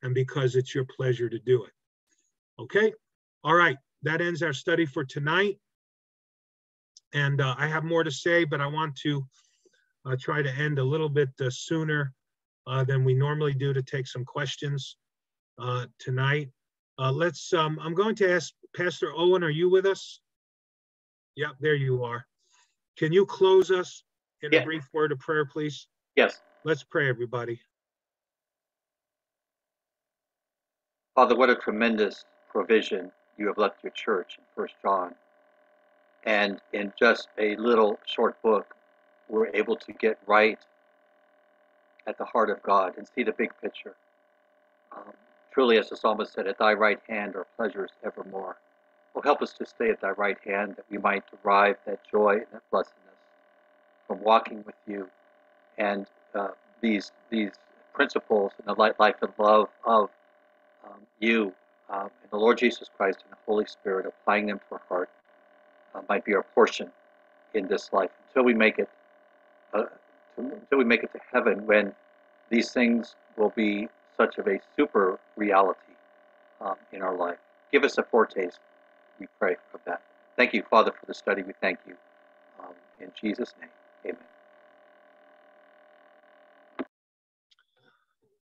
and because it's your pleasure to do it. Okay? All right, that ends our study for tonight. And uh, I have more to say, but I want to uh, try to end a little bit uh, sooner uh, than we normally do to take some questions uh, tonight. Uh, let's, um, I'm going to ask Pastor Owen, are you with us? Yep, there you are. Can you close us in Yeah. a brief word of prayer, please? Yes. Let's pray, everybody. Father, what a tremendous provision you have left your church in First John. And in just a little short book, we're able to get right at the heart of God and see the big picture. Um, truly, as the psalmist said, at thy right hand are pleasures evermore. Well, help us to stay at thy right hand that we might derive that joy and that blessedness from walking with you and uh, these these principles and the light, life and love of um, you um, and the Lord Jesus Christ and the Holy Spirit, applying them to our heart, uh, might be our portion in this life until we make it uh, until we make it to heaven, when these things will be such of a super reality um, in our life. Give us a foretaste, we pray, of that. Thank you, Father, for the study. We thank you. Um, in Jesus' name, amen.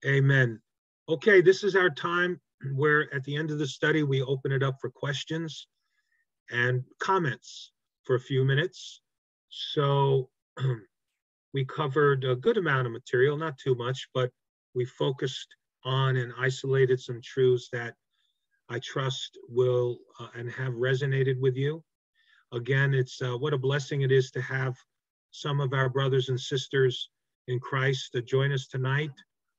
Amen. Okay, this is our time where at the end of the study, we open it up for questions and comments for a few minutes. So we covered a good amount of material, not too much, but we focused on and isolated some truths that I trust will uh, and have resonated with you. Again, it's uh, what a blessing it is to have some of our brothers and sisters in Christ to join us tonight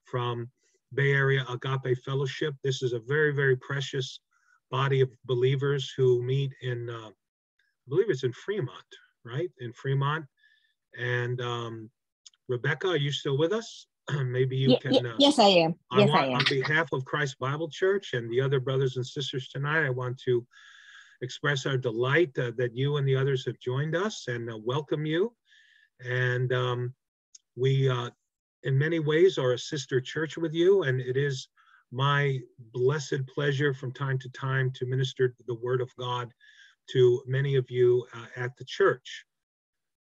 from Bay Area Agape Fellowship. This is a very, very precious body of believers who meet in, uh, I believe it's in Fremont, right? In Fremont. And um, Rebecca, are you still with us? Maybe you Ye- can. uh, yes, I am. I Yes, I want, am. on behalf of Christ Bible Church and the other brothers and sisters tonight, I want to express our delight uh, that you and the others have joined us and uh, welcome you. And um, we, uh, in many ways, are a sister church with you, and it is my blessed pleasure from time to time to minister the Word of God to many of you uh, at the church.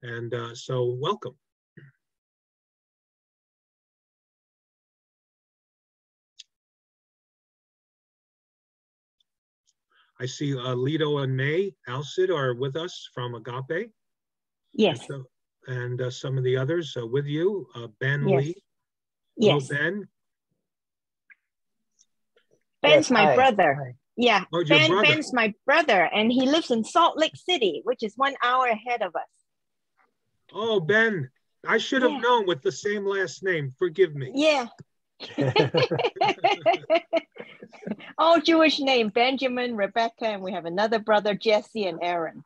And uh, so, welcome. I see uh, Lido and May Alcid are with us from Agape. Yes, And, so, and uh, some of the others uh, with you, uh, Ben Yes. Lee. Hello, yes. Ben. Ben's Yes, my hi. brother. Hi. Yeah, Oh, Ben. brother. Ben's my brother, and he lives in Salt Lake City, which is one hour ahead of us. Oh, Ben. I should have Yeah. known with the same last name. Forgive me. Yeah. All Jewish name: Benjamin, Rebecca, and we have another brother, Jesse and Aaron.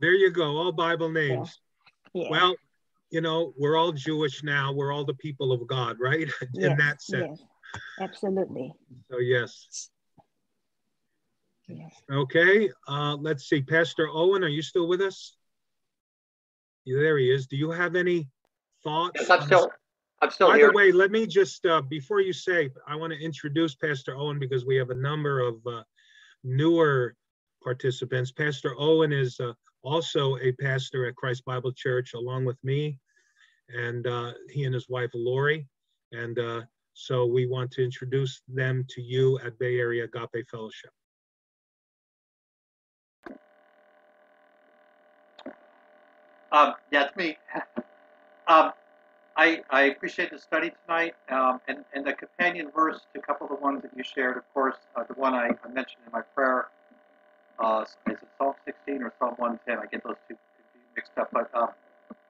There you go. All Bible names. Yeah. Well, you know, we're all Jewish now. We're all the people of God, right? In Yes, that sense. yes, absolutely. So, yes. Yes. Okay. Uh, let's see. Pastor Owen, are you still with us? There he is. Do you have any thoughts? Yes, I'm on this still, I'm still By here. the way, let me just, uh, before you say, I want to introduce Pastor Owen because we have a number of uh, newer participants. Pastor Owen is uh, also a pastor at Christ Bible Church along with me, and uh, he and his wife Lori. And uh, so we want to introduce them to you at Bay Area Agape Fellowship. Um, yeah, me. Um, I, I appreciate the study tonight um, and, and the companion verse to a couple of the ones that you shared. Of course, uh, the one I, I mentioned in my prayer uh, is it Psalm 16 or Psalm 110? I get those two mixed up. But um,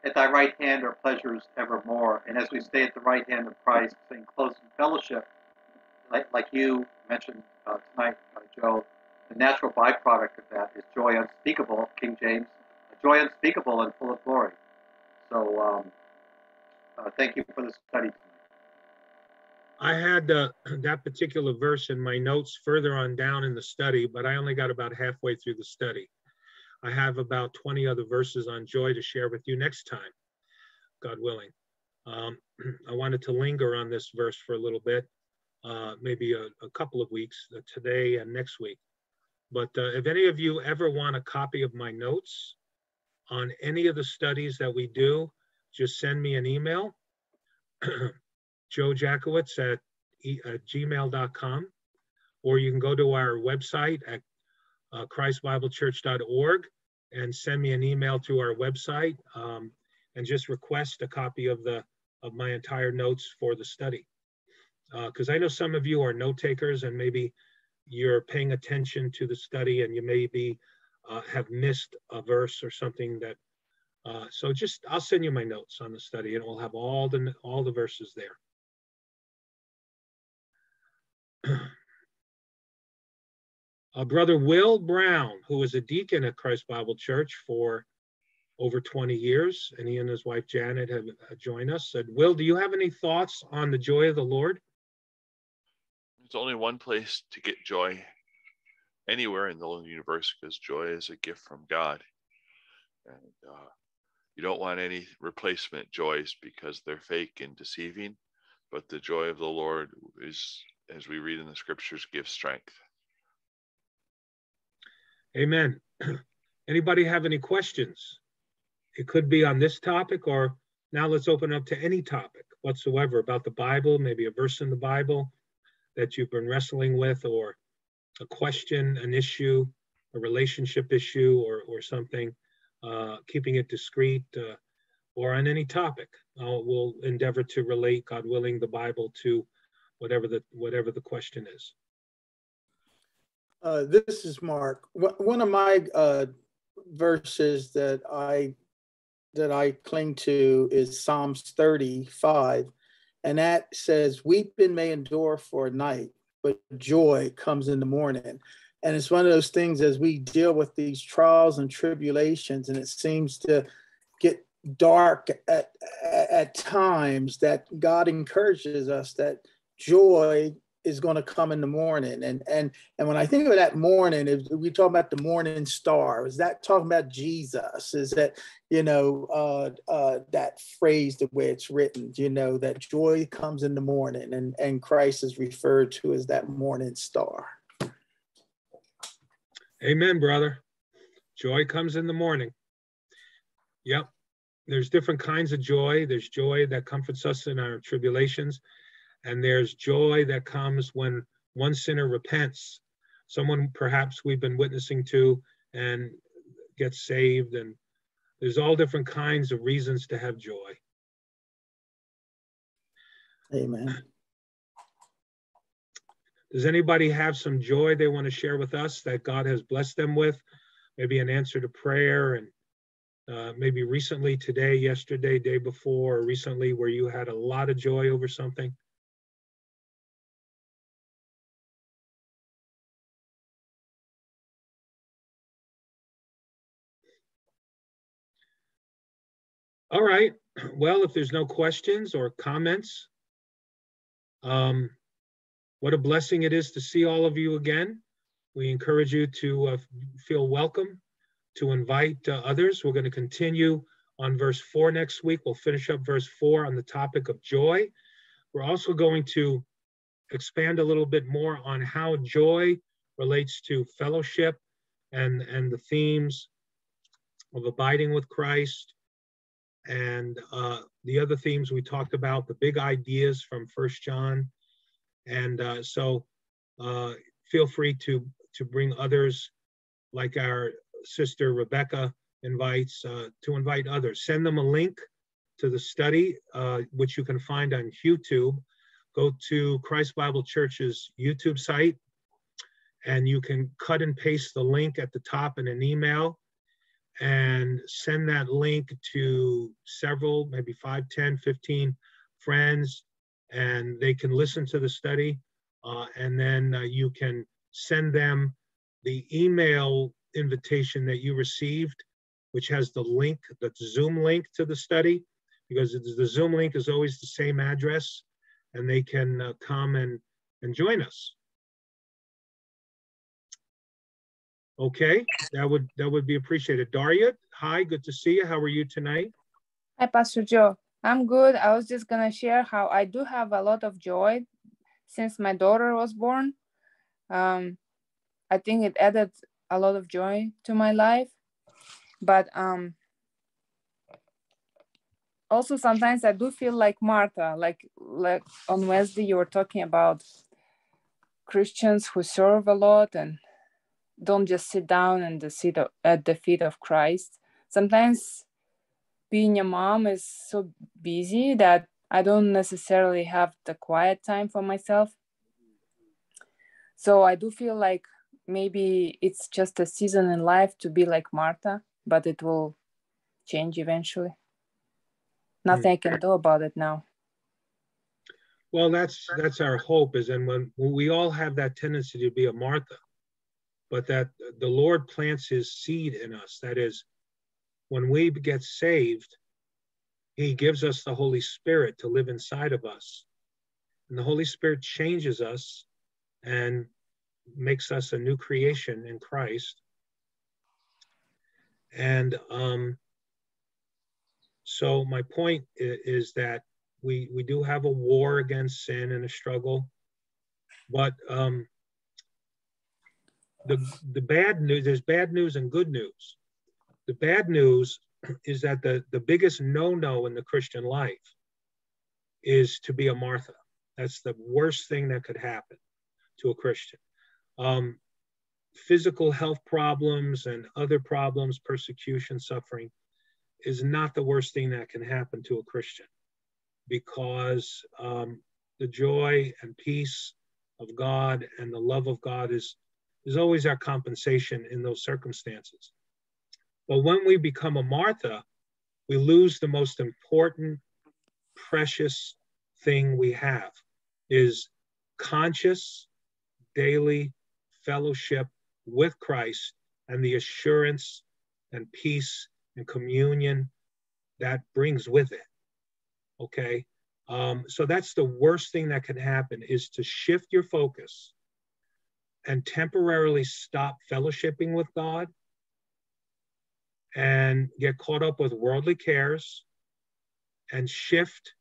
at thy right hand are pleasures evermore. And as we stay at the right hand of Christ, in close in fellowship, like, like you mentioned uh, tonight, uh, Joe, the natural byproduct of that is joy unspeakable, King James, joy unspeakable and full of glory. So um, uh, thank you for the study. I had uh, that particular verse in my notes further on down in the study, but I only got about halfway through the study. I have about 20 other verses on joy to share with you next time, God willing. Um, I wanted to linger on this verse for a little bit, uh, maybe a, a, couple of weeks, uh, today and next week. But uh, if any of you ever want a copy of my notes on any of the studies that we do, just send me an email, Joe Jacowitz at, e at gmail.com, or you can go to our website at uh, christbiblechurch.org and send me an email to our website um, and just request a copy of the of my entire notes for the study. Because uh, I know some of you are note takers and maybe you're paying attention to the study and you maybe uh, have missed a verse or something that. Uh, so just I'll send you my notes on the study and we'll have all the all the verses there. uh, Brother Will Brown, who was a deacon at Christ Bible Church for over 20 years, and he and his wife Janet have uh, joined us, said, Will, do you have any thoughts on the joy of the Lord? There's only one place to get joy anywhere in the universe because joy is a gift from God. And uh, you don't want any replacement joys because they're fake and deceiving. But the joy of the Lord is, as we read in the scriptures, gives strength. Amen. Anybody have any questions? It could be on this topic, or now let's open up to any topic whatsoever about the Bible, maybe a verse in the Bible that you've been wrestling with, or a question, an issue, a relationship issue, or, or something, uh, keeping it discreet, uh, or on any topic. Uh, we'll endeavor to relate, God willing, the Bible to whatever the whatever the question is. Uh, this is Mark. One of my uh, verses that I that I cling to is Psalms 35, and that says, "Weeping may endure for a night, but joy comes in the morning." And it's one of those things as we deal with these trials and tribulations, and it seems to get dark at, at times that God encourages us that joy is going to come in the morning. And and and when I think of that morning, if we talk about the morning star, is that talking about Jesus? Is that you know uh, uh, that phrase the way it's written? You know that joy comes in the morning, and and Christ is referred to as that morning star. Amen, brother. Joy comes in the morning. Yep. There's different kinds of joy. There's joy that comforts us in our tribulations and there's joy that comes when one sinner repents, someone perhaps we've been witnessing to and gets saved. And there's all different kinds of reasons to have joy. Amen. Does anybody have some joy they want to share with us that God has blessed them with? Maybe an answer to prayer and uh, maybe recently, today, yesterday, day before, or recently where you had a lot of joy over something? All right. Well, if there's no questions or comments, um, what a blessing it is to see all of you again. We encourage you to uh, feel welcome, to invite uh, others. We're going to continue on verse 4 next week. We'll finish up verse 4 on the topic of joy. We're also going to expand a little bit more on how joy relates to fellowship and, and the themes of abiding with Christ, and uh, the other themes we talked about, the big ideas from First John. And uh, so uh, feel free to, to bring others like our sister Rebecca invites, uh, to invite others. Send them a link to the study, uh, which you can find on YouTube. Go to Christ Bible Church's YouTube site, and you can cut and paste the link at the top in an email and send that link to several, maybe 5, 10, 15 friends, and they can listen to the study. Uh, and then uh, you can send them the email invitation that you received, which has the link, the Zoom link to the study, because the Zoom link is always the same address, and they can uh, come and, and join us. Okay, that would that would be appreciated. Daria, hi, good to see you. How are you tonight? Hi, Pastor Joe. I'm good. I was just gonna share how I do have a lot of joy since my daughter was born. Um, I think it added a lot of joy to my life, but um, also sometimes I do feel like Martha. Like like on Wednesday, you were talking about Christians who serve a lot and don't just sit down and the seat of, at the feet of Christ. Sometimes being a mom is so busy that I don't necessarily have the quiet time for myself. So I do feel like maybe it's just a season in life to be like Martha, but it will change eventually. Nothing I can do about it now. Well, that's that's our hope is and when, when we all have that tendency to be a Martha, but that the Lord plants his seed in us. That is, when we get saved, he gives us the Holy Spirit to live inside of us. And the Holy Spirit changes us and makes us a new creation in Christ. And um, so my point is, that we we do have a war against sin and a struggle, but um, the the bad news there's bad news and good news. The bad news is that the the biggest no-no in the Christian life is to be a Martha. That's the worst thing that could happen to a Christian. Um, physical health problems and other problems, persecution, suffering, is not the worst thing that can happen to a Christian because um, the joy and peace of God and the love of God is is always our compensation in those circumstances. But when we become a Martha, we lose the most important, precious thing we have is conscious daily fellowship with Christ and the assurance and peace and communion that brings with it. Okay. Um, so that's the worst thing that can happen is to shift your focus and temporarily stop fellowshipping with God and get caught up with worldly cares and shift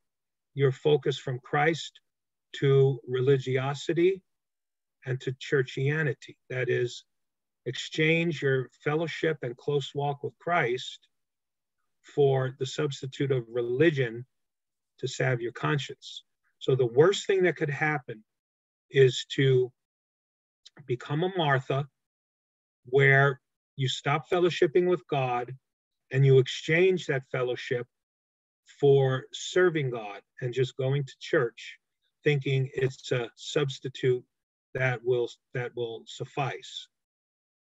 your focus from Christ to religiosity and to churchianity. That is, exchange your fellowship and close walk with Christ for the substitute of religion to salve your conscience. So, the worst thing that could happen is to become a Martha, where you stop fellowshipping with God and you exchange that fellowship for serving God and just going to church, thinking it's a substitute that will that will suffice.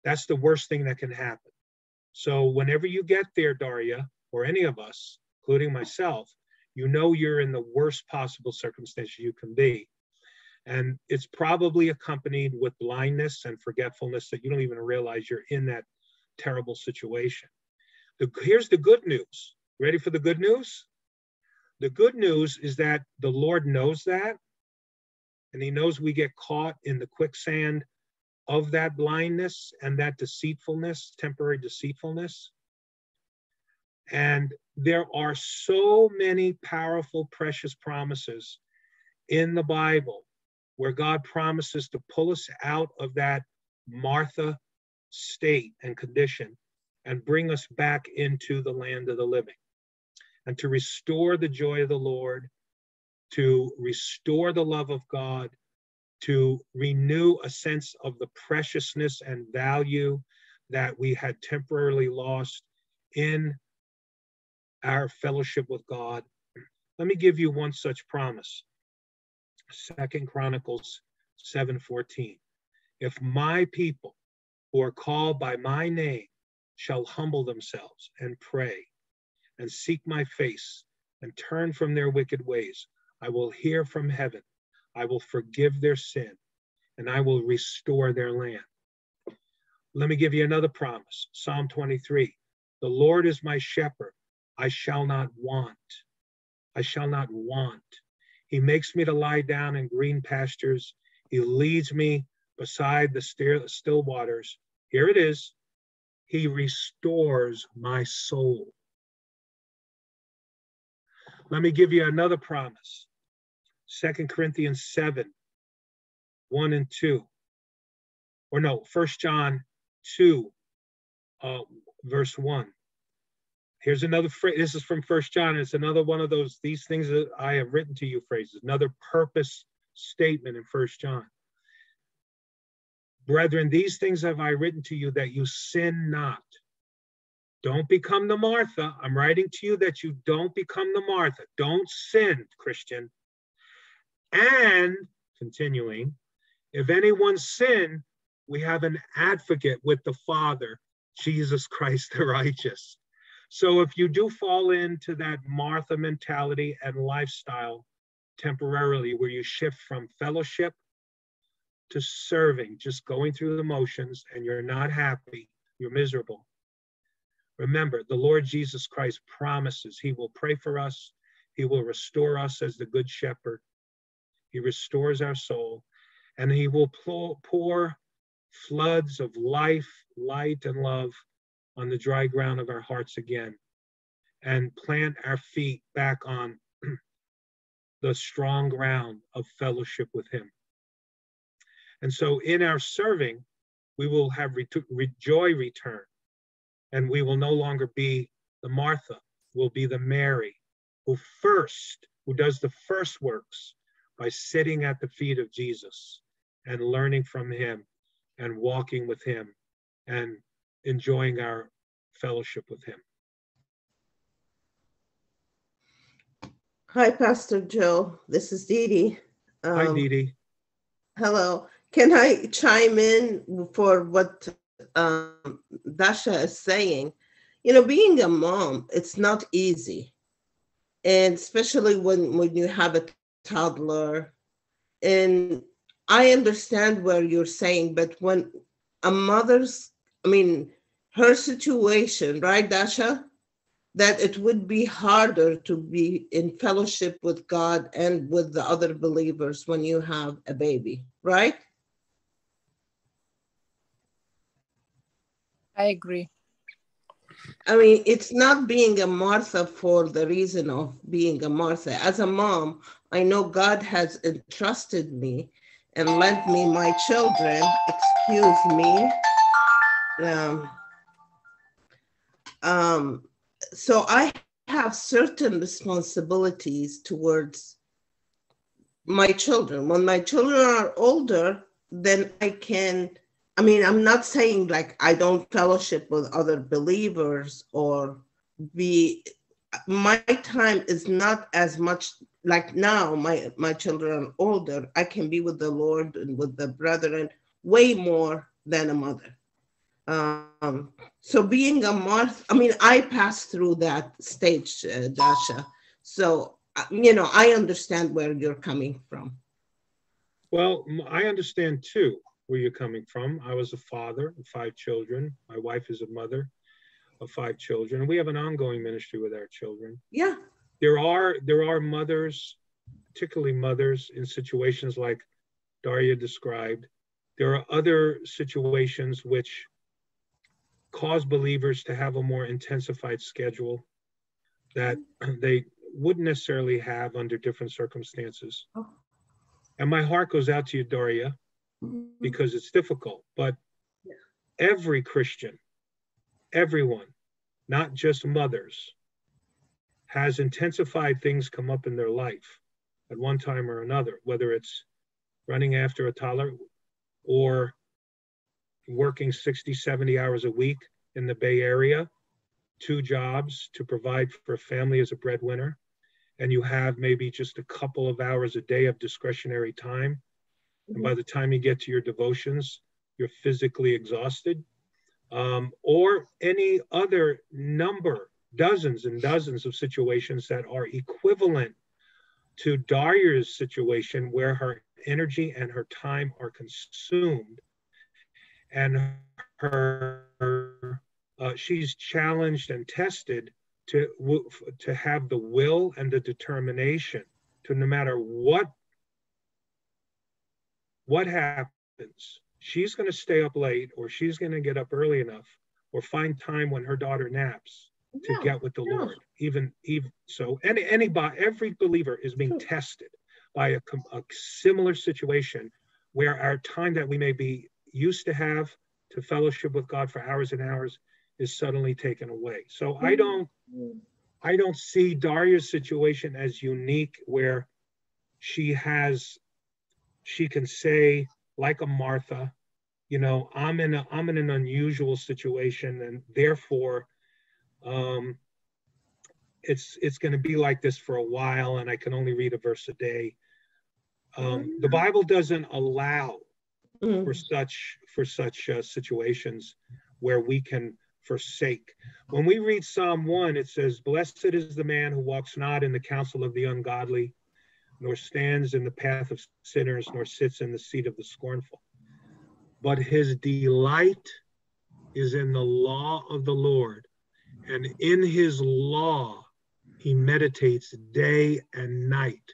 That's the worst thing that can happen. So whenever you get there, Daria, or any of us, including myself, you know you're in the worst possible circumstances you can be. And it's probably accompanied with blindness and forgetfulness that you don't even realize you're in that terrible situation. The, here's the good news. Ready for the good news? The good news is that the Lord knows that, and He knows we get caught in the quicksand of that blindness and that deceitfulness, temporary deceitfulness. And there are so many powerful, precious promises in the Bible where God promises to pull us out of that Martha state and condition and bring us back into the land of the living and to restore the joy of the Lord, to restore the love of God, to renew a sense of the preciousness and value that we had temporarily lost in our fellowship with God. Let me give you one such promise. Second Chronicles 7:14. If my people who are called by my name shall humble themselves and pray and seek my face and turn from their wicked ways, I will hear from heaven. I will forgive their sin and I will restore their land. Let me give you another promise Psalm 23 The Lord is my shepherd, I shall not want. I shall not want. He makes me to lie down in green pastures. He leads me beside the still waters. Here it is. He restores my soul. Let me give you another promise. Second Corinthians 7, 1 and 2. Or no, First John 2, uh, verse 1. Here's another phrase. This is from First John. It's another one of those, these things that I have written to you phrases, another purpose statement in First John. Brethren, these things have I written to you that you sin not. Don't become the Martha. I'm writing to you that you don't become the Martha. Don't sin, Christian. And continuing, if anyone sin, we have an advocate with the Father, Jesus Christ the righteous. So if you do fall into that Martha mentality and lifestyle temporarily, where you shift from fellowship to serving, just going through the motions, and you're not happy, you're miserable, Remember, the Lord Jesus Christ promises he will pray for us, he will restore us as the good shepherd, he restores our soul, and he will pour floods of life, light, and love on the dry ground of our hearts again and plant our feet back on the strong ground of fellowship with him. And so in our serving, we will have re- joy return and we will no longer be the Martha, we'll be the Mary who first, who does the first works by sitting at the feet of Jesus and learning from him and walking with him and enjoying our fellowship with him. Hi, Pastor Joe. This is Dee Dee. Um, Hi, Dee Dee. Hello. Can I chime in for what um, Dasha is saying, you know, being a mom, it's not easy. And especially when, when you have a toddler. And I understand where you're saying, but when a mother's, I mean, her situation, right, Dasha? That it would be harder to be in fellowship with God and with the other believers when you have a baby, right? I agree. I mean, it's not being a Martha for the reason of being a Martha. As a mom, I know God has entrusted me and lent me my children. Excuse me. Um, um, so I have certain responsibilities towards my children. When my children are older, then I can I mean, I'm not saying like I don't fellowship with other believers or be my time is not as much like now my my children are older i can be with the lord and with the brethren way more than a mother um, so being a martha i mean i passed through that stage uh, dasha so uh, you know i understand where you're coming from well i understand too where you're coming from. I was a father of five children. My wife is a mother of five children. We have an ongoing ministry with our children. Yeah. There are there are mothers, particularly mothers in situations like Daria described. There are other situations which cause believers to have a more intensified schedule that they wouldn't necessarily have under different circumstances. Oh. And my heart goes out to you, Daria, Mm-hmm. because it's difficult. But yeah. every Christian, everyone, not just mothers, has intensified things come up in their life at one time or another, whether it's running after a toddler or working 60, 70 hours a week in the Bay Area, two jobs to provide for a family as a breadwinner, and you have maybe just a couple of hours a day of discretionary time. And by the time you get to your devotions, you're physically exhausted, um, or any other number, dozens and dozens of situations that are equivalent to Daria's situation where her energy and her time are consumed and her, uh, she's challenged and tested to, to have the will and the determination to no matter what, what happens, she's going to stay up late or she's going to get up early enough or find time when her daughter naps to Yeah, get with the yeah. Lord. Even, even so, any, anybody, every believer is being tested by a, a similar situation where our time that we may be used to have to fellowship with God for hours and hours is suddenly taken away. So I Mhm. don't, I don't see Daria's situation as unique where she has, she can say like a Martha, you know, I'm in a, I'm in an unusual situation and therefore, um, it's, it's going to be like this for a while and I can only read a verse a day. Um, the Bible doesn't allow Mm. for such for such uh, situations where we can forsake. When we read Psalm 1, it says, Blessed is the man who walks not in the counsel of the ungodly, nor stands in the path of sinners, nor sits in the seat of the scornful. But his delight is in the law of the Lord, and in his law he meditates day and night.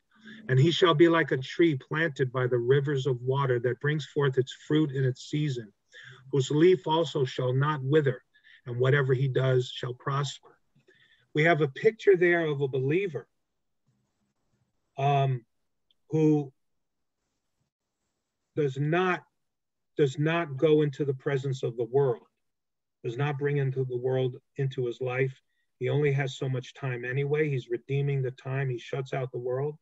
And he shall be like a tree planted by the rivers of water that brings forth its fruit in its season, whose leaf also shall not wither, and whatever he does shall prosper. We have a picture there of a believer um, who does not does not go into the presence of the world, does not bring into the world into his life. He only has so much time anyway. He's redeeming the time. He shuts out the world.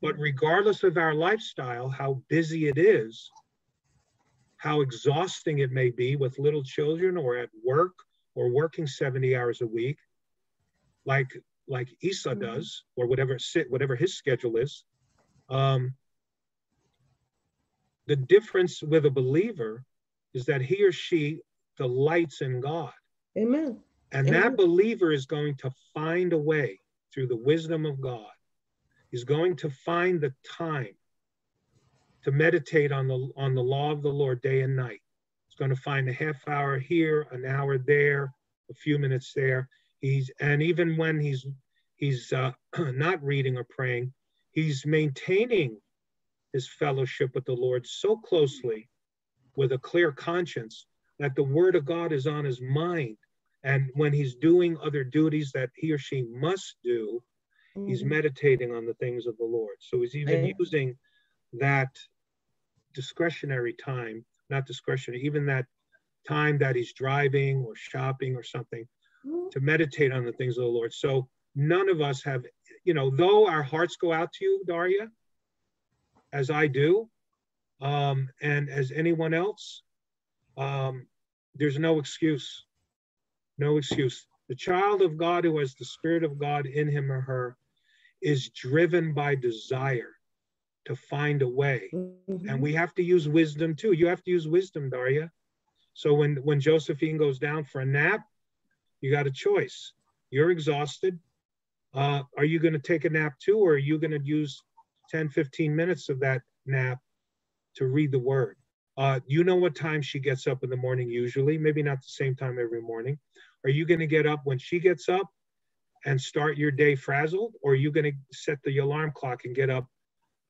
But regardless of our lifestyle, how busy it is, how exhausting it may be with little children or at work or working 70 hours a week, like like Isa Mhm. does, or whatever sit whatever his schedule is. Um, the difference with a believer is that he or she delights in God. Amen. And Amen. that believer is going to find a way through the wisdom of God, is going to find the time to meditate on the on the law of the Lord day and night. He's going to find a half hour here, an hour there, a few minutes there. He's and even when he's he's uh, not reading or praying, he's maintaining his fellowship with the Lord so closely with a clear conscience that the word of God is on his mind. And when he's doing other duties that he or she must do, he's Mhm. meditating on the things of the Lord. So he's even Amen. using that discretionary time, not discretionary, even that time that he's driving or shopping or something Mhm. to meditate on the things of the Lord. So none of us have, you know, though our hearts go out to you, Daria, as I do, um, and as anyone else, um, there's no excuse. No excuse. The child of God who has the Spirit of God in him or her is driven by desire to find a way. Mhm. And we have to use wisdom too. You have to use wisdom, Daria. So when, when Josephine goes down for a nap, you got a choice. You're exhausted. Uh, are you going to take a nap too, or are you going to use 10, 15 minutes of that nap to read the word? Uh, you know what time she gets up in the morning usually, maybe not the same time every morning. Are you going to get up when she gets up and start your day frazzled, or are you going to set the alarm clock and get up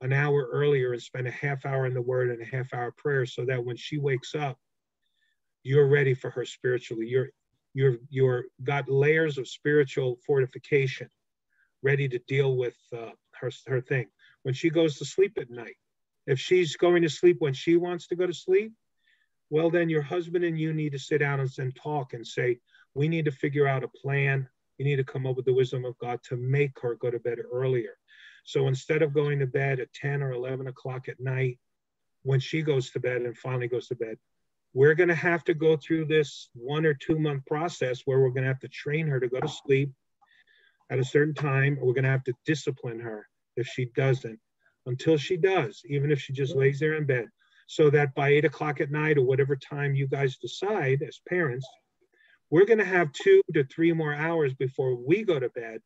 an hour earlier and spend a half hour in the word and a half hour prayer so that when she wakes up, you're ready for her spiritually. You're you're you're got layers of spiritual fortification ready to deal with uh, her her thing. When she goes to sleep at night, if she's going to sleep when she wants to go to sleep, well then your husband and you need to sit down and, and talk and say, we need to figure out a plan. You need to come up with the wisdom of God to make her go to bed earlier. So instead of going to bed at 10 or 11 o'clock at night, when she goes to bed and finally goes to bed, we're going to have to go through this one or two month process where we're going to have to train her to go to sleep at a certain time. We're going to have to discipline her if she doesn't until she does, even if she just lays there in bed. So that by eight o'clock at night or whatever time you guys decide as parents, we're going to have two to three more hours before we go to bed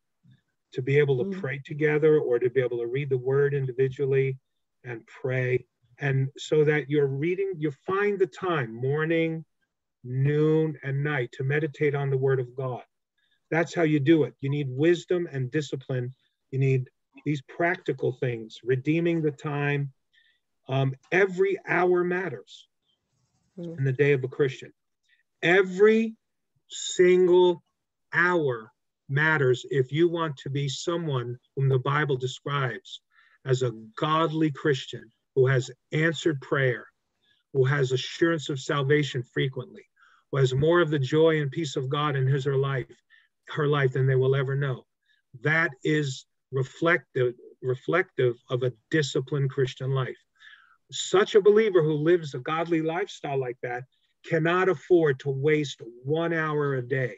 to be able to Mm. pray together or to be able to read the word individually and pray. And so that you're reading, you find the time, morning, noon, and night to meditate on the word of God. That's how you do it. You need wisdom and discipline. You need these practical things, redeeming the time. Um, every hour matters mm. in the day of a Christian. Every single hour matters if you want to be someone whom the Bible describes as a godly Christian who has answered prayer, who has assurance of salvation frequently, who has more of the joy and peace of God in his or life, her life than they will ever know. That is reflective, reflective of a disciplined Christian life. Such a believer who lives a godly lifestyle like that cannot afford to waste one hour a day.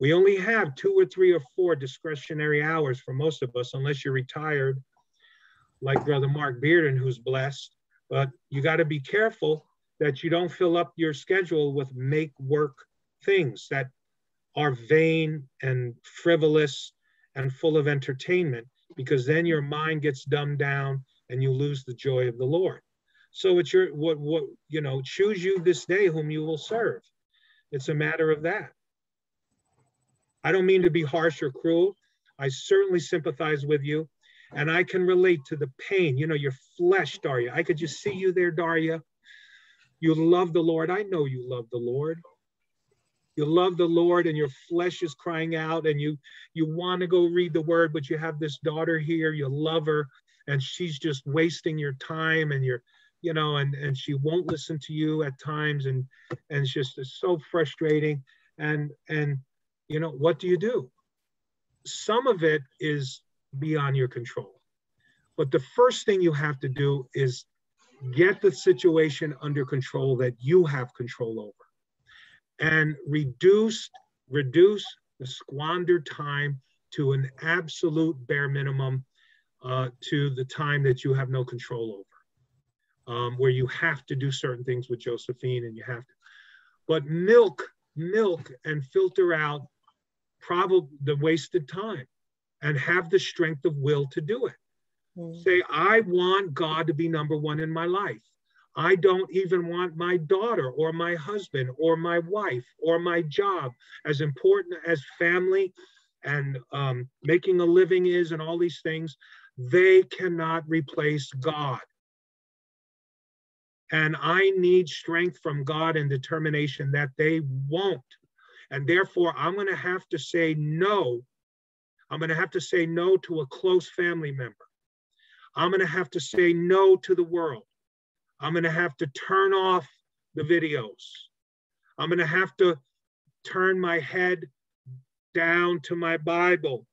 We only have two or three or four discretionary hours for most of us, unless you're retired, like Brother Mark Bearden, who's blessed. But you got to be careful that you don't fill up your schedule with make work things that are vain and frivolous and full of entertainment, because then your mind gets dumbed down and you lose the joy of the Lord. So it's your what what you know, choose you this day whom you will serve. It's a matter of that. I don't mean to be harsh or cruel. I certainly sympathize with you. And I can relate to the pain, you know, your flesh, Daria. I could just see you there, Daria. You love the Lord. I know you love the Lord. You love the Lord and your flesh is crying out and you you want to go read the word, but you have this daughter here, you love her, and she's just wasting your time and you're you know, and, and she won't listen to you at times and and it's just it's so frustrating. And and you know, what do you do? Some of it is beyond your control. But the first thing you have to do is get the situation under control that you have control over and reduce reduce the squandered time to an absolute bare minimum uh, to the time that you have no control over, um, where you have to do certain things with Josephine and you have to. But milk, milk, and filter out probably the wasted time and have the strength of will to do it. Mm. Say, I want God to be number one in my life. I don't even want my daughter or my husband or my wife or my job, as important as family and um, making a living is, and all these things, they cannot replace God. And I need strength from God and determination that they won't. And therefore, I'm going to have to say no. I'm going to have to say no to a close family member. I'm going to have to say no to the world. I'm going to have to turn off the videos. I'm going to have to turn my head down to my Bible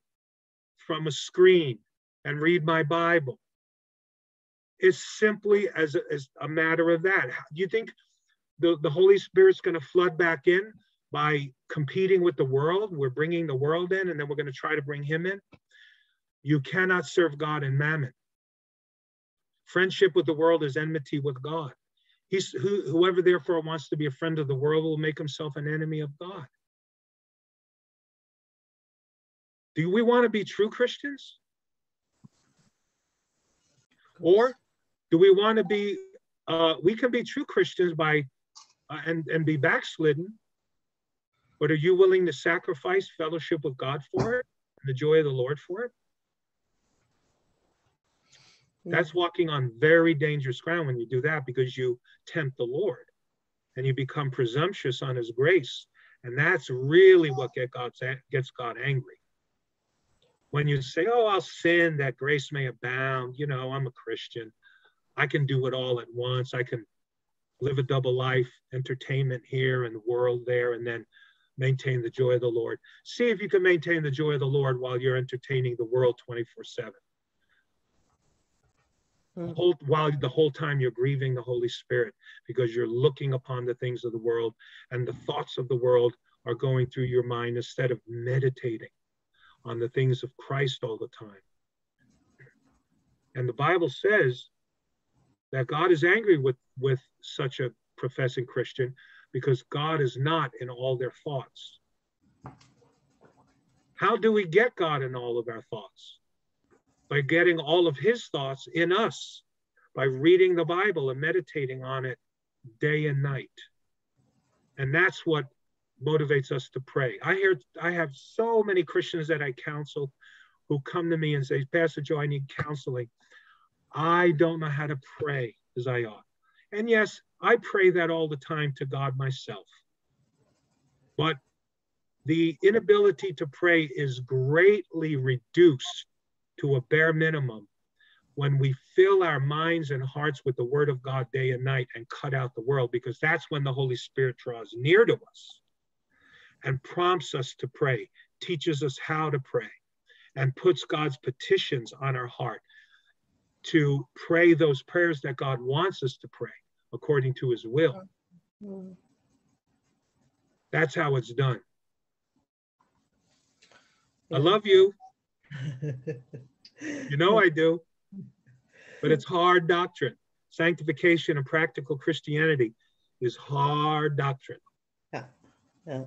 from a screen and read my Bible. It's simply as a, as a matter of that. Do you think the, the Holy Spirit's going to flood back in by competing with the world? We're bringing the world in and then we're going to try to bring him in. You cannot serve God and mammon. Friendship with the world is enmity with God. He's who, whoever therefore wants to be a friend of the world will make himself an enemy of God. Do we want to be true Christians? Or do we want to be, uh, we can be true Christians by, uh, and, and be backslidden, but are you willing to sacrifice fellowship with God for it, and the joy of the Lord for it? That's walking on very dangerous ground when you do that because you tempt the Lord and you become presumptuous on his grace. And that's really what get God's, gets God angry. When you say, oh, I'll sin that grace may abound, you know, I'm a Christian. I can do it all at once. I can live a double life, entertainment here and the world there, and then maintain the joy of the Lord. See if you can maintain the joy of the Lord while you're entertaining the world 24 7 hmm. whole while the whole time you're grieving the holy spirit because you're looking upon the things of the world and the thoughts of the world are going through your mind instead of meditating on the things of christ all the time and the bible says that god is angry with with such a professing christian because god is not in all their thoughts how do we get god in all of our thoughts by getting all of his thoughts in us, by reading the Bible and meditating on it day and night. And that's what motivates us to pray. I hear I have so many Christians that I counsel who come to me and say, Pastor Joe, I need counseling. I don't know how to pray as I ought. And yes, I pray that all the time to God myself. But the inability to pray is greatly reduced to a bare minimum when we fill our minds and hearts with the word of God day and night and cut out the world, because that's when the Holy Spirit draws near to us and prompts us to pray, teaches us how to pray, and puts God's petitions on our heart to pray those prayers that God wants us to pray according to his will. That's how it's done. I love you. You know I do. But it's hard doctrine. Sanctification and practical Christianity is hard doctrine. Yeah. Yeah.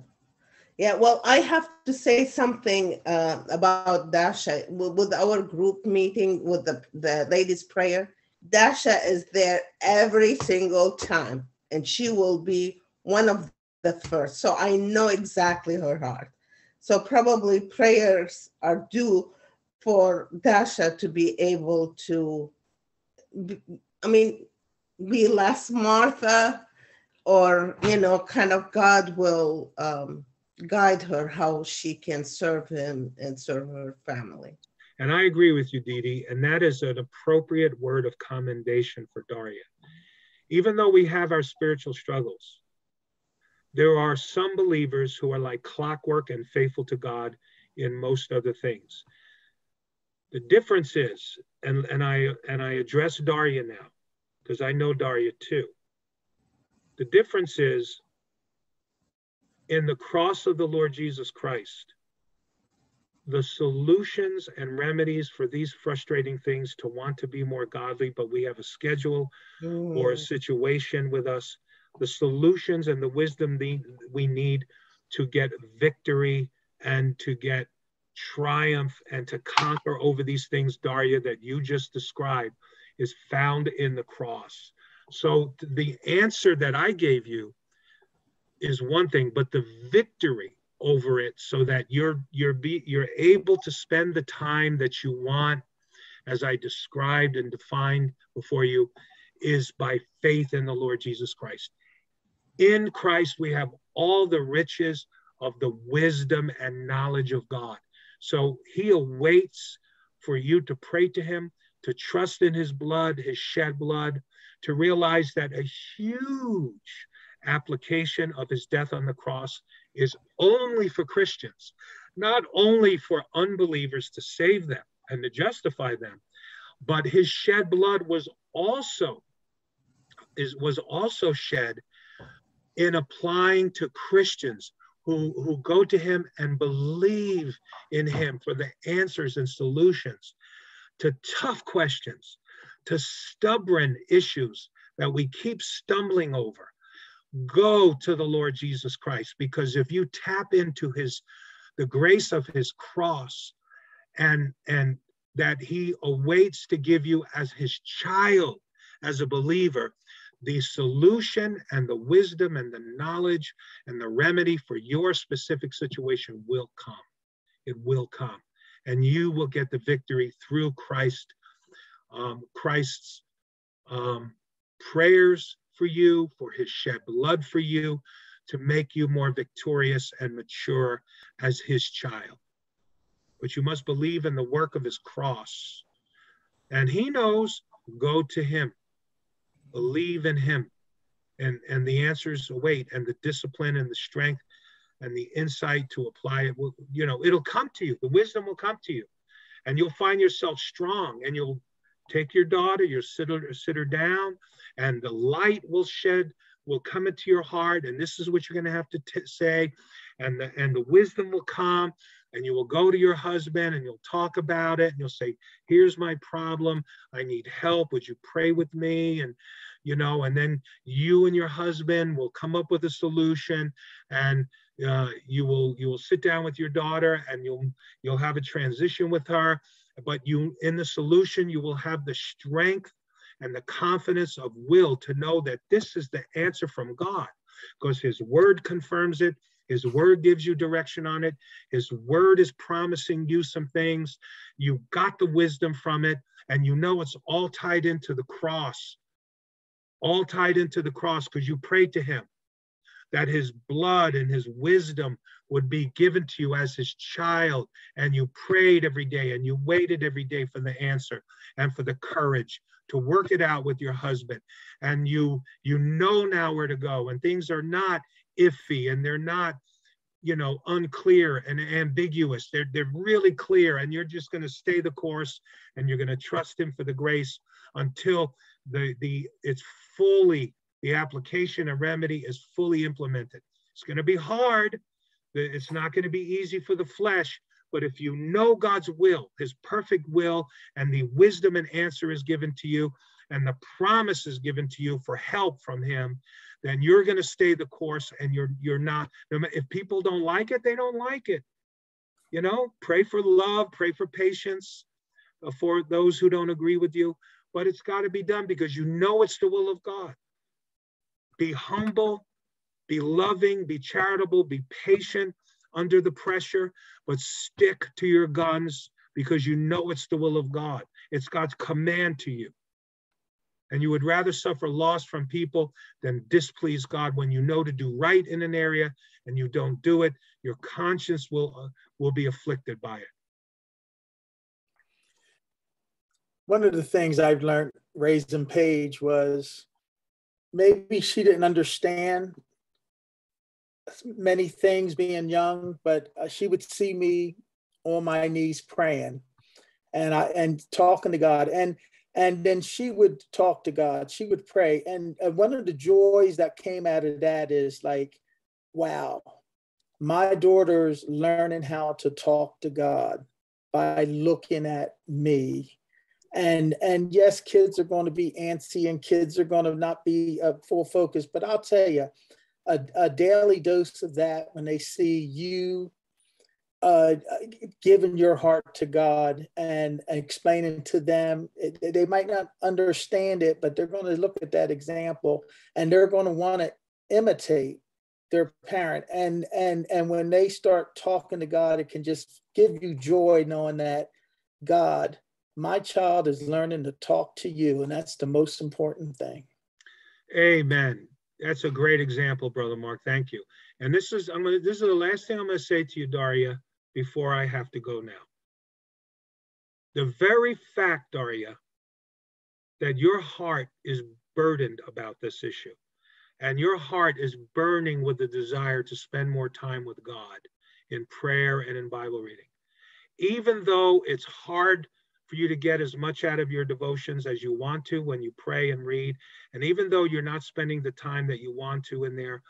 Yeah, well, I have to say something uh, about Dasha. With our group meeting with the, the ladies' prayer, Dasha is there every single time, and she will be one of the first. So I know exactly her heart. So probably prayers are due for Dasha to be able to, be, I mean, be less Martha, or you know, kind of God will. Um, guide her how she can serve him and serve her family. And I agree with you, Didi, and that is an appropriate word of commendation for Daria. Even though we have our spiritual struggles, there are some believers who are like clockwork and faithful to God in most other things. The difference is, and, and I and I address Daria now, because I know Daria too. The difference is in the cross of the Lord Jesus Christ, the solutions and remedies for these frustrating things to want to be more godly, but we have a schedule mm. or a situation with us, the solutions and the wisdom we need to get victory and to get triumph and to conquer over these things, Daria, that you just described, is found in the cross. So the answer that I gave you is one thing, but the victory over it so that you're you're be you're able to spend the time that you want as I described and defined before you is by faith in the Lord Jesus Christ. In Christ we have all the riches of the wisdom and knowledge of God. So he awaits for you to pray to him, to trust in his blood, his shed blood, to realize that a huge application of his death on the cross is only for Christians, not only for unbelievers to save them and to justify them, but his shed blood was also is was also shed in applying to Christians who, who go to him and believe in him for the answers and solutions to tough questions, to stubborn issues that we keep stumbling over go to the Lord Jesus Christ because if you tap into his the grace of his cross and and that he awaits to give you as his child as a believer the solution and the wisdom and the knowledge and the remedy for your specific situation will come. It will come. And you will get the victory through christ um, christ's um, prayers for you, for his shed blood for you, to make you more victorious and mature as his child. But you must believe in the work of his cross. And he knows, go to him, believe in him. And, and the answers await, and the discipline and the strength and the insight to apply it will, you know, it'll come to you. The wisdom will come to you. And you'll find yourself strong and you'll take your daughter, you sit her, sit her down, and the light will shed, will come into your heart, and this is what you're going to have to t- say, and the, and the wisdom will come, and you will go to your husband and you'll talk about it, and you'll say, "Here's my problem. I need help. Would you pray with me?" and you know, and then you and your husband will come up with a solution, and uh, you will you will sit down with your daughter, and you'll you'll have a transition with her but you in the solution you will have the strength and the confidence of will to know that this is the answer from god because his word confirms it. His word gives you direction on it. His word is promising you some things. You got the wisdom from it, and you know it's all tied into the cross, all tied into the cross because you prayed to him that his blood and his wisdom would be given to you as his child. And you prayed every day and you waited every day for the answer and for the courage to work it out with your husband. And you you know now where to go. And things are not iffy and they're not you know unclear and ambiguous they're they're really clear and you're just going to stay the course and you're going to trust him for the grace until the the it's fully the application of remedy is fully implemented. It's going to be hard. It's not going to be easy for the flesh. But if you know God's will, his perfect will, and the wisdom and answer is given to you, and the promise is given to you for help from him, then you're going to stay the course and you're you're not if people don't like it, they don't like it. You know, pray for love, pray for patience uh, for those who don't agree with you, but it's got to be done because you know it's the will of God. Be humble, be loving, be charitable, be patient under the pressure, but stick to your guns because you know it's the will of God. It's God's command to you. And you would rather suffer loss from people than displease God when you know to do right in an area and you don't do it. Your conscience will, uh, will be afflicted by it. One of the things I've learned raising Paige was maybe she didn't understand many things being young, but uh, she would see me on my knees praying and I and talking to God and and then she would talk to God. She would pray and, and one of the joys that came out of that is like wow, my daughter's learning how to talk to God by looking at me and and yes kids are going to be antsy and kids are going to not be uh, full focus but i'll tell you a, a, daily dose of that when they see you uh, giving your heart to god and, explaining to them it, they might not understand it but they're going to look at that example and they're going to want to imitate their parent. And and and when they start talking to god it can just give you joy knowing that god my child is learning to talk to you, and that's the most important thing. Amen. That's a great example, brother Mark. Thank you. And this is I'm gonna this is the last thing I'm gonna say to you, Daria, before I have to go now. The very fact, Daria, that your heart is burdened about this issue, and your heart is burning with the desire to spend more time with God in prayer and in Bible reading. Even though it's hard for you to get as much out of your devotions as you want to when you pray and read. And even though you're not spending the time that you want to in there,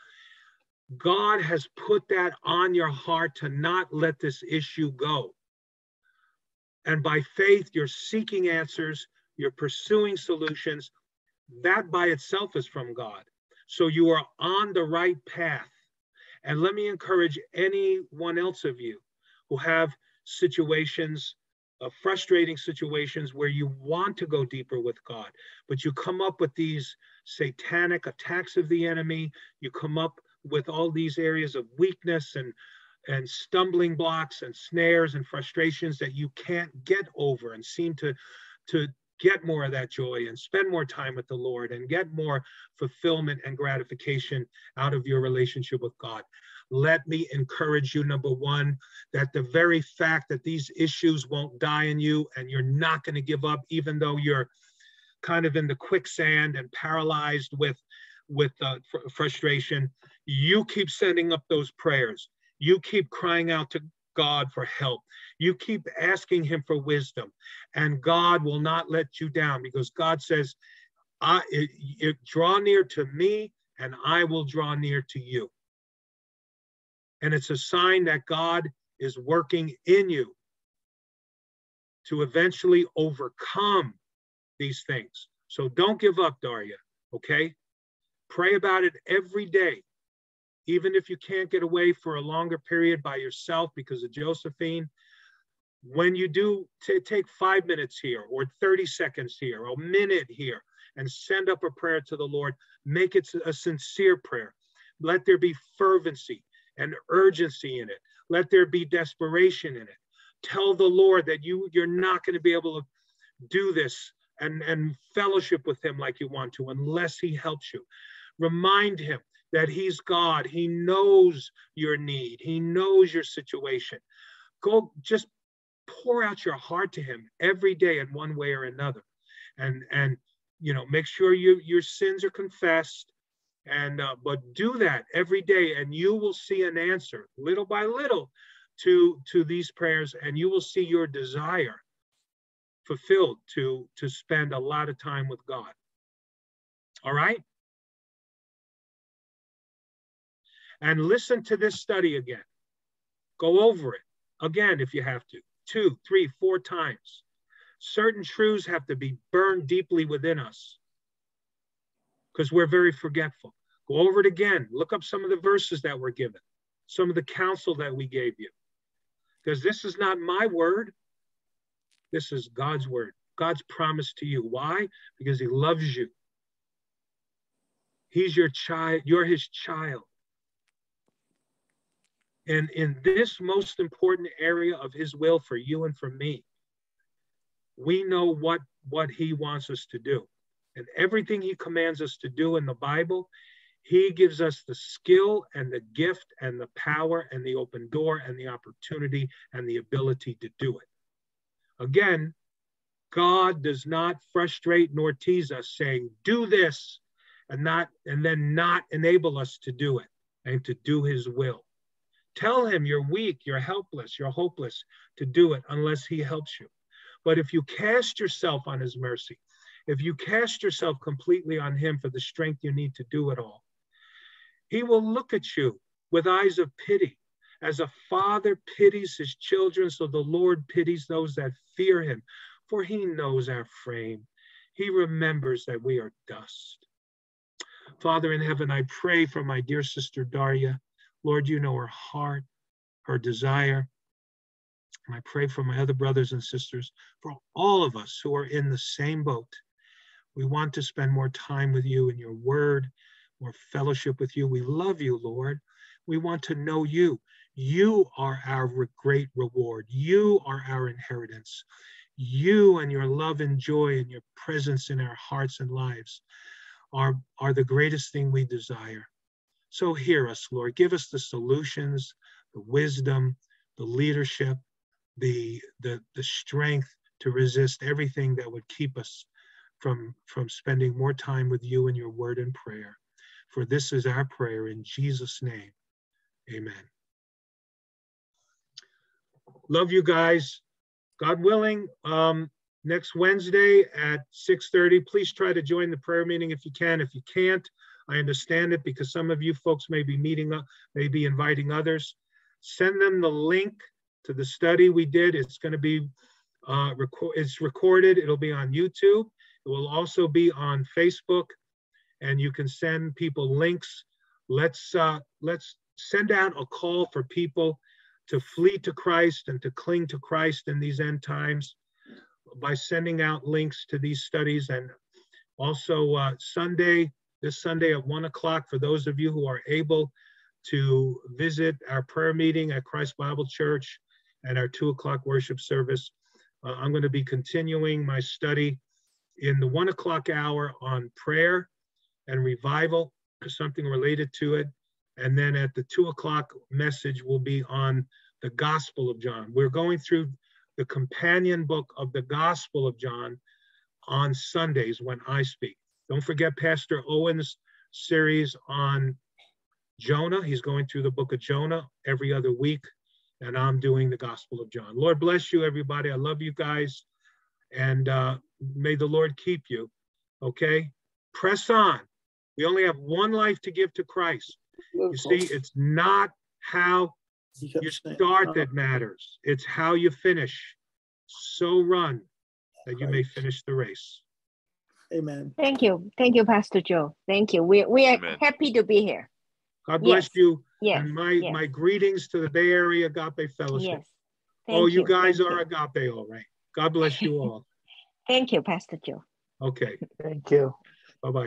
God has put that on your heart to not let this issue go. And by faith, you're seeking answers, you're pursuing solutions. That by itself is from God. So you are on the right path. And let me encourage anyone else of you who have situations uh, frustrating situations where you want to go deeper with God, but you come up with these satanic attacks of the enemy. You come up with all these areas of weakness and and stumbling blocks and snares and frustrations that you can't get over and seem to to get more of that joy and spend more time with the Lord and get more fulfillment and gratification out of your relationship with God let me encourage you number one that the very fact that these issues won't die in you and you're not going to give up even though you're kind of in the quicksand and paralyzed with with uh, fr- frustration you keep sending up those prayers you keep crying out to God for help. You keep asking him for wisdom and God will not let you down because God says, I, it, it, draw near to me and I will draw near to you. And it's a sign that God is working in you to eventually overcome these things. So don't give up, Daria, okay? Pray about it every day. Even if you can't get away for a longer period by yourself because of Josephine, when you do take five minutes here or 30 seconds here or a minute here and send up a prayer to the Lord, make it a sincere prayer let there be fervency and urgency in it. Let there be desperation in it. Tell the Lord that you you're not going to be able to do this and, and fellowship with him like you want to unless he helps you. Remind him that he's God. He knows your need. He knows your situation. Go just pour out your heart to him every day in one way or another. And and you know, make sure you your sins are confessed and uh, but do that every day and you will see an answer little by little to to these prayers and you will see your desire fulfilled to to spend a lot of time with god. All right? And listen to this study again. Go over it again if you have to. Two three four times. Certain truths have to be burned deeply within us because we're very forgetful. Go over it again. Look up some of the verses that were given, some of the counsel that we gave you. Because this is not my word, this is God's word, God's promise to you. Why? Because He loves you. He's your child, you're His child. And in this most important area of His will for you and for me, we know what, what He wants us to do. And everything he commands us to do in the Bible, he gives us the skill and the gift and the power and the open door and the opportunity and the ability to do it. Again, God does not frustrate nor tease us saying, do this and not and then not enable us to do it and to do his will. Tell him you're weak, you're helpless, you're hopeless to do it unless he helps you. But if you cast yourself on his mercy, if you cast yourself completely on Him for the strength you need to do it all, He will look at you with eyes of pity. As a father pities his children, so the Lord pities those that fear Him, for He knows our frame. He remembers that we are dust. Father in heaven, I pray for my dear sister Daria. Lord, you know her heart, her desire. And I pray for my other brothers and sisters, for all of us who are in the same boat. We want to spend more time with you in your word, more fellowship with you. We love you, Lord. We want to know you. You are our great reward. You are our inheritance. You and your love and joy and your presence in our hearts and lives are, are the greatest thing we desire. So hear us, Lord. Give us the solutions, the wisdom, the leadership, the, the, the strength to resist everything that would keep us from, from spending more time with you in your word and prayer. For this is our prayer in Jesus' name. Amen. Love you guys. God willing, um, next Wednesday at 6.30, please try to join the prayer meeting if you can. If you can't, I understand it because some of you folks may be meeting up, may be inviting others. Send them the link to the study we did. It's going to be uh, reco- it's recorded. It'll be on YouTube. It will also be on Facebook, and you can send people links. Let's uh, let's send out a call for people to flee to Christ and to cling to Christ in these end times by sending out links to these studies. And also uh, Sunday, this Sunday at one o'clock, for those of you who are able to visit our prayer meeting at Christ Bible Church and our two o'clock worship service. Uh, I'm going to be continuing my study in the one o'clock hour on prayer and revival, something related to it. And then at the two o'clock message will be on the Gospel of John. We're going through the companion book of the Gospel of John on Sundays when I speak. Don't forget Pastor Owen's series on Jonah. He's going through the book of Jonah every other week, and I'm doing the Gospel of John. Lord bless you, everybody. I love you guys. And uh, may the Lord keep you. Okay? Press on. We only have one life to give to Christ. You see, it's not how you start that matters, it's how you finish. So run that you may finish the race. Amen. Thank you. Thank you, Pastor Joe. Thank you. We, we are Amen. happy to be here. God bless Yes. you. Yes. And my, yes. my greetings to the Bay Area Agape Fellowship. Yes. oh, Thank you guys thank are you. agape, all right. God bless you all. Thank you, Pastor Joe. Okay. Thank you.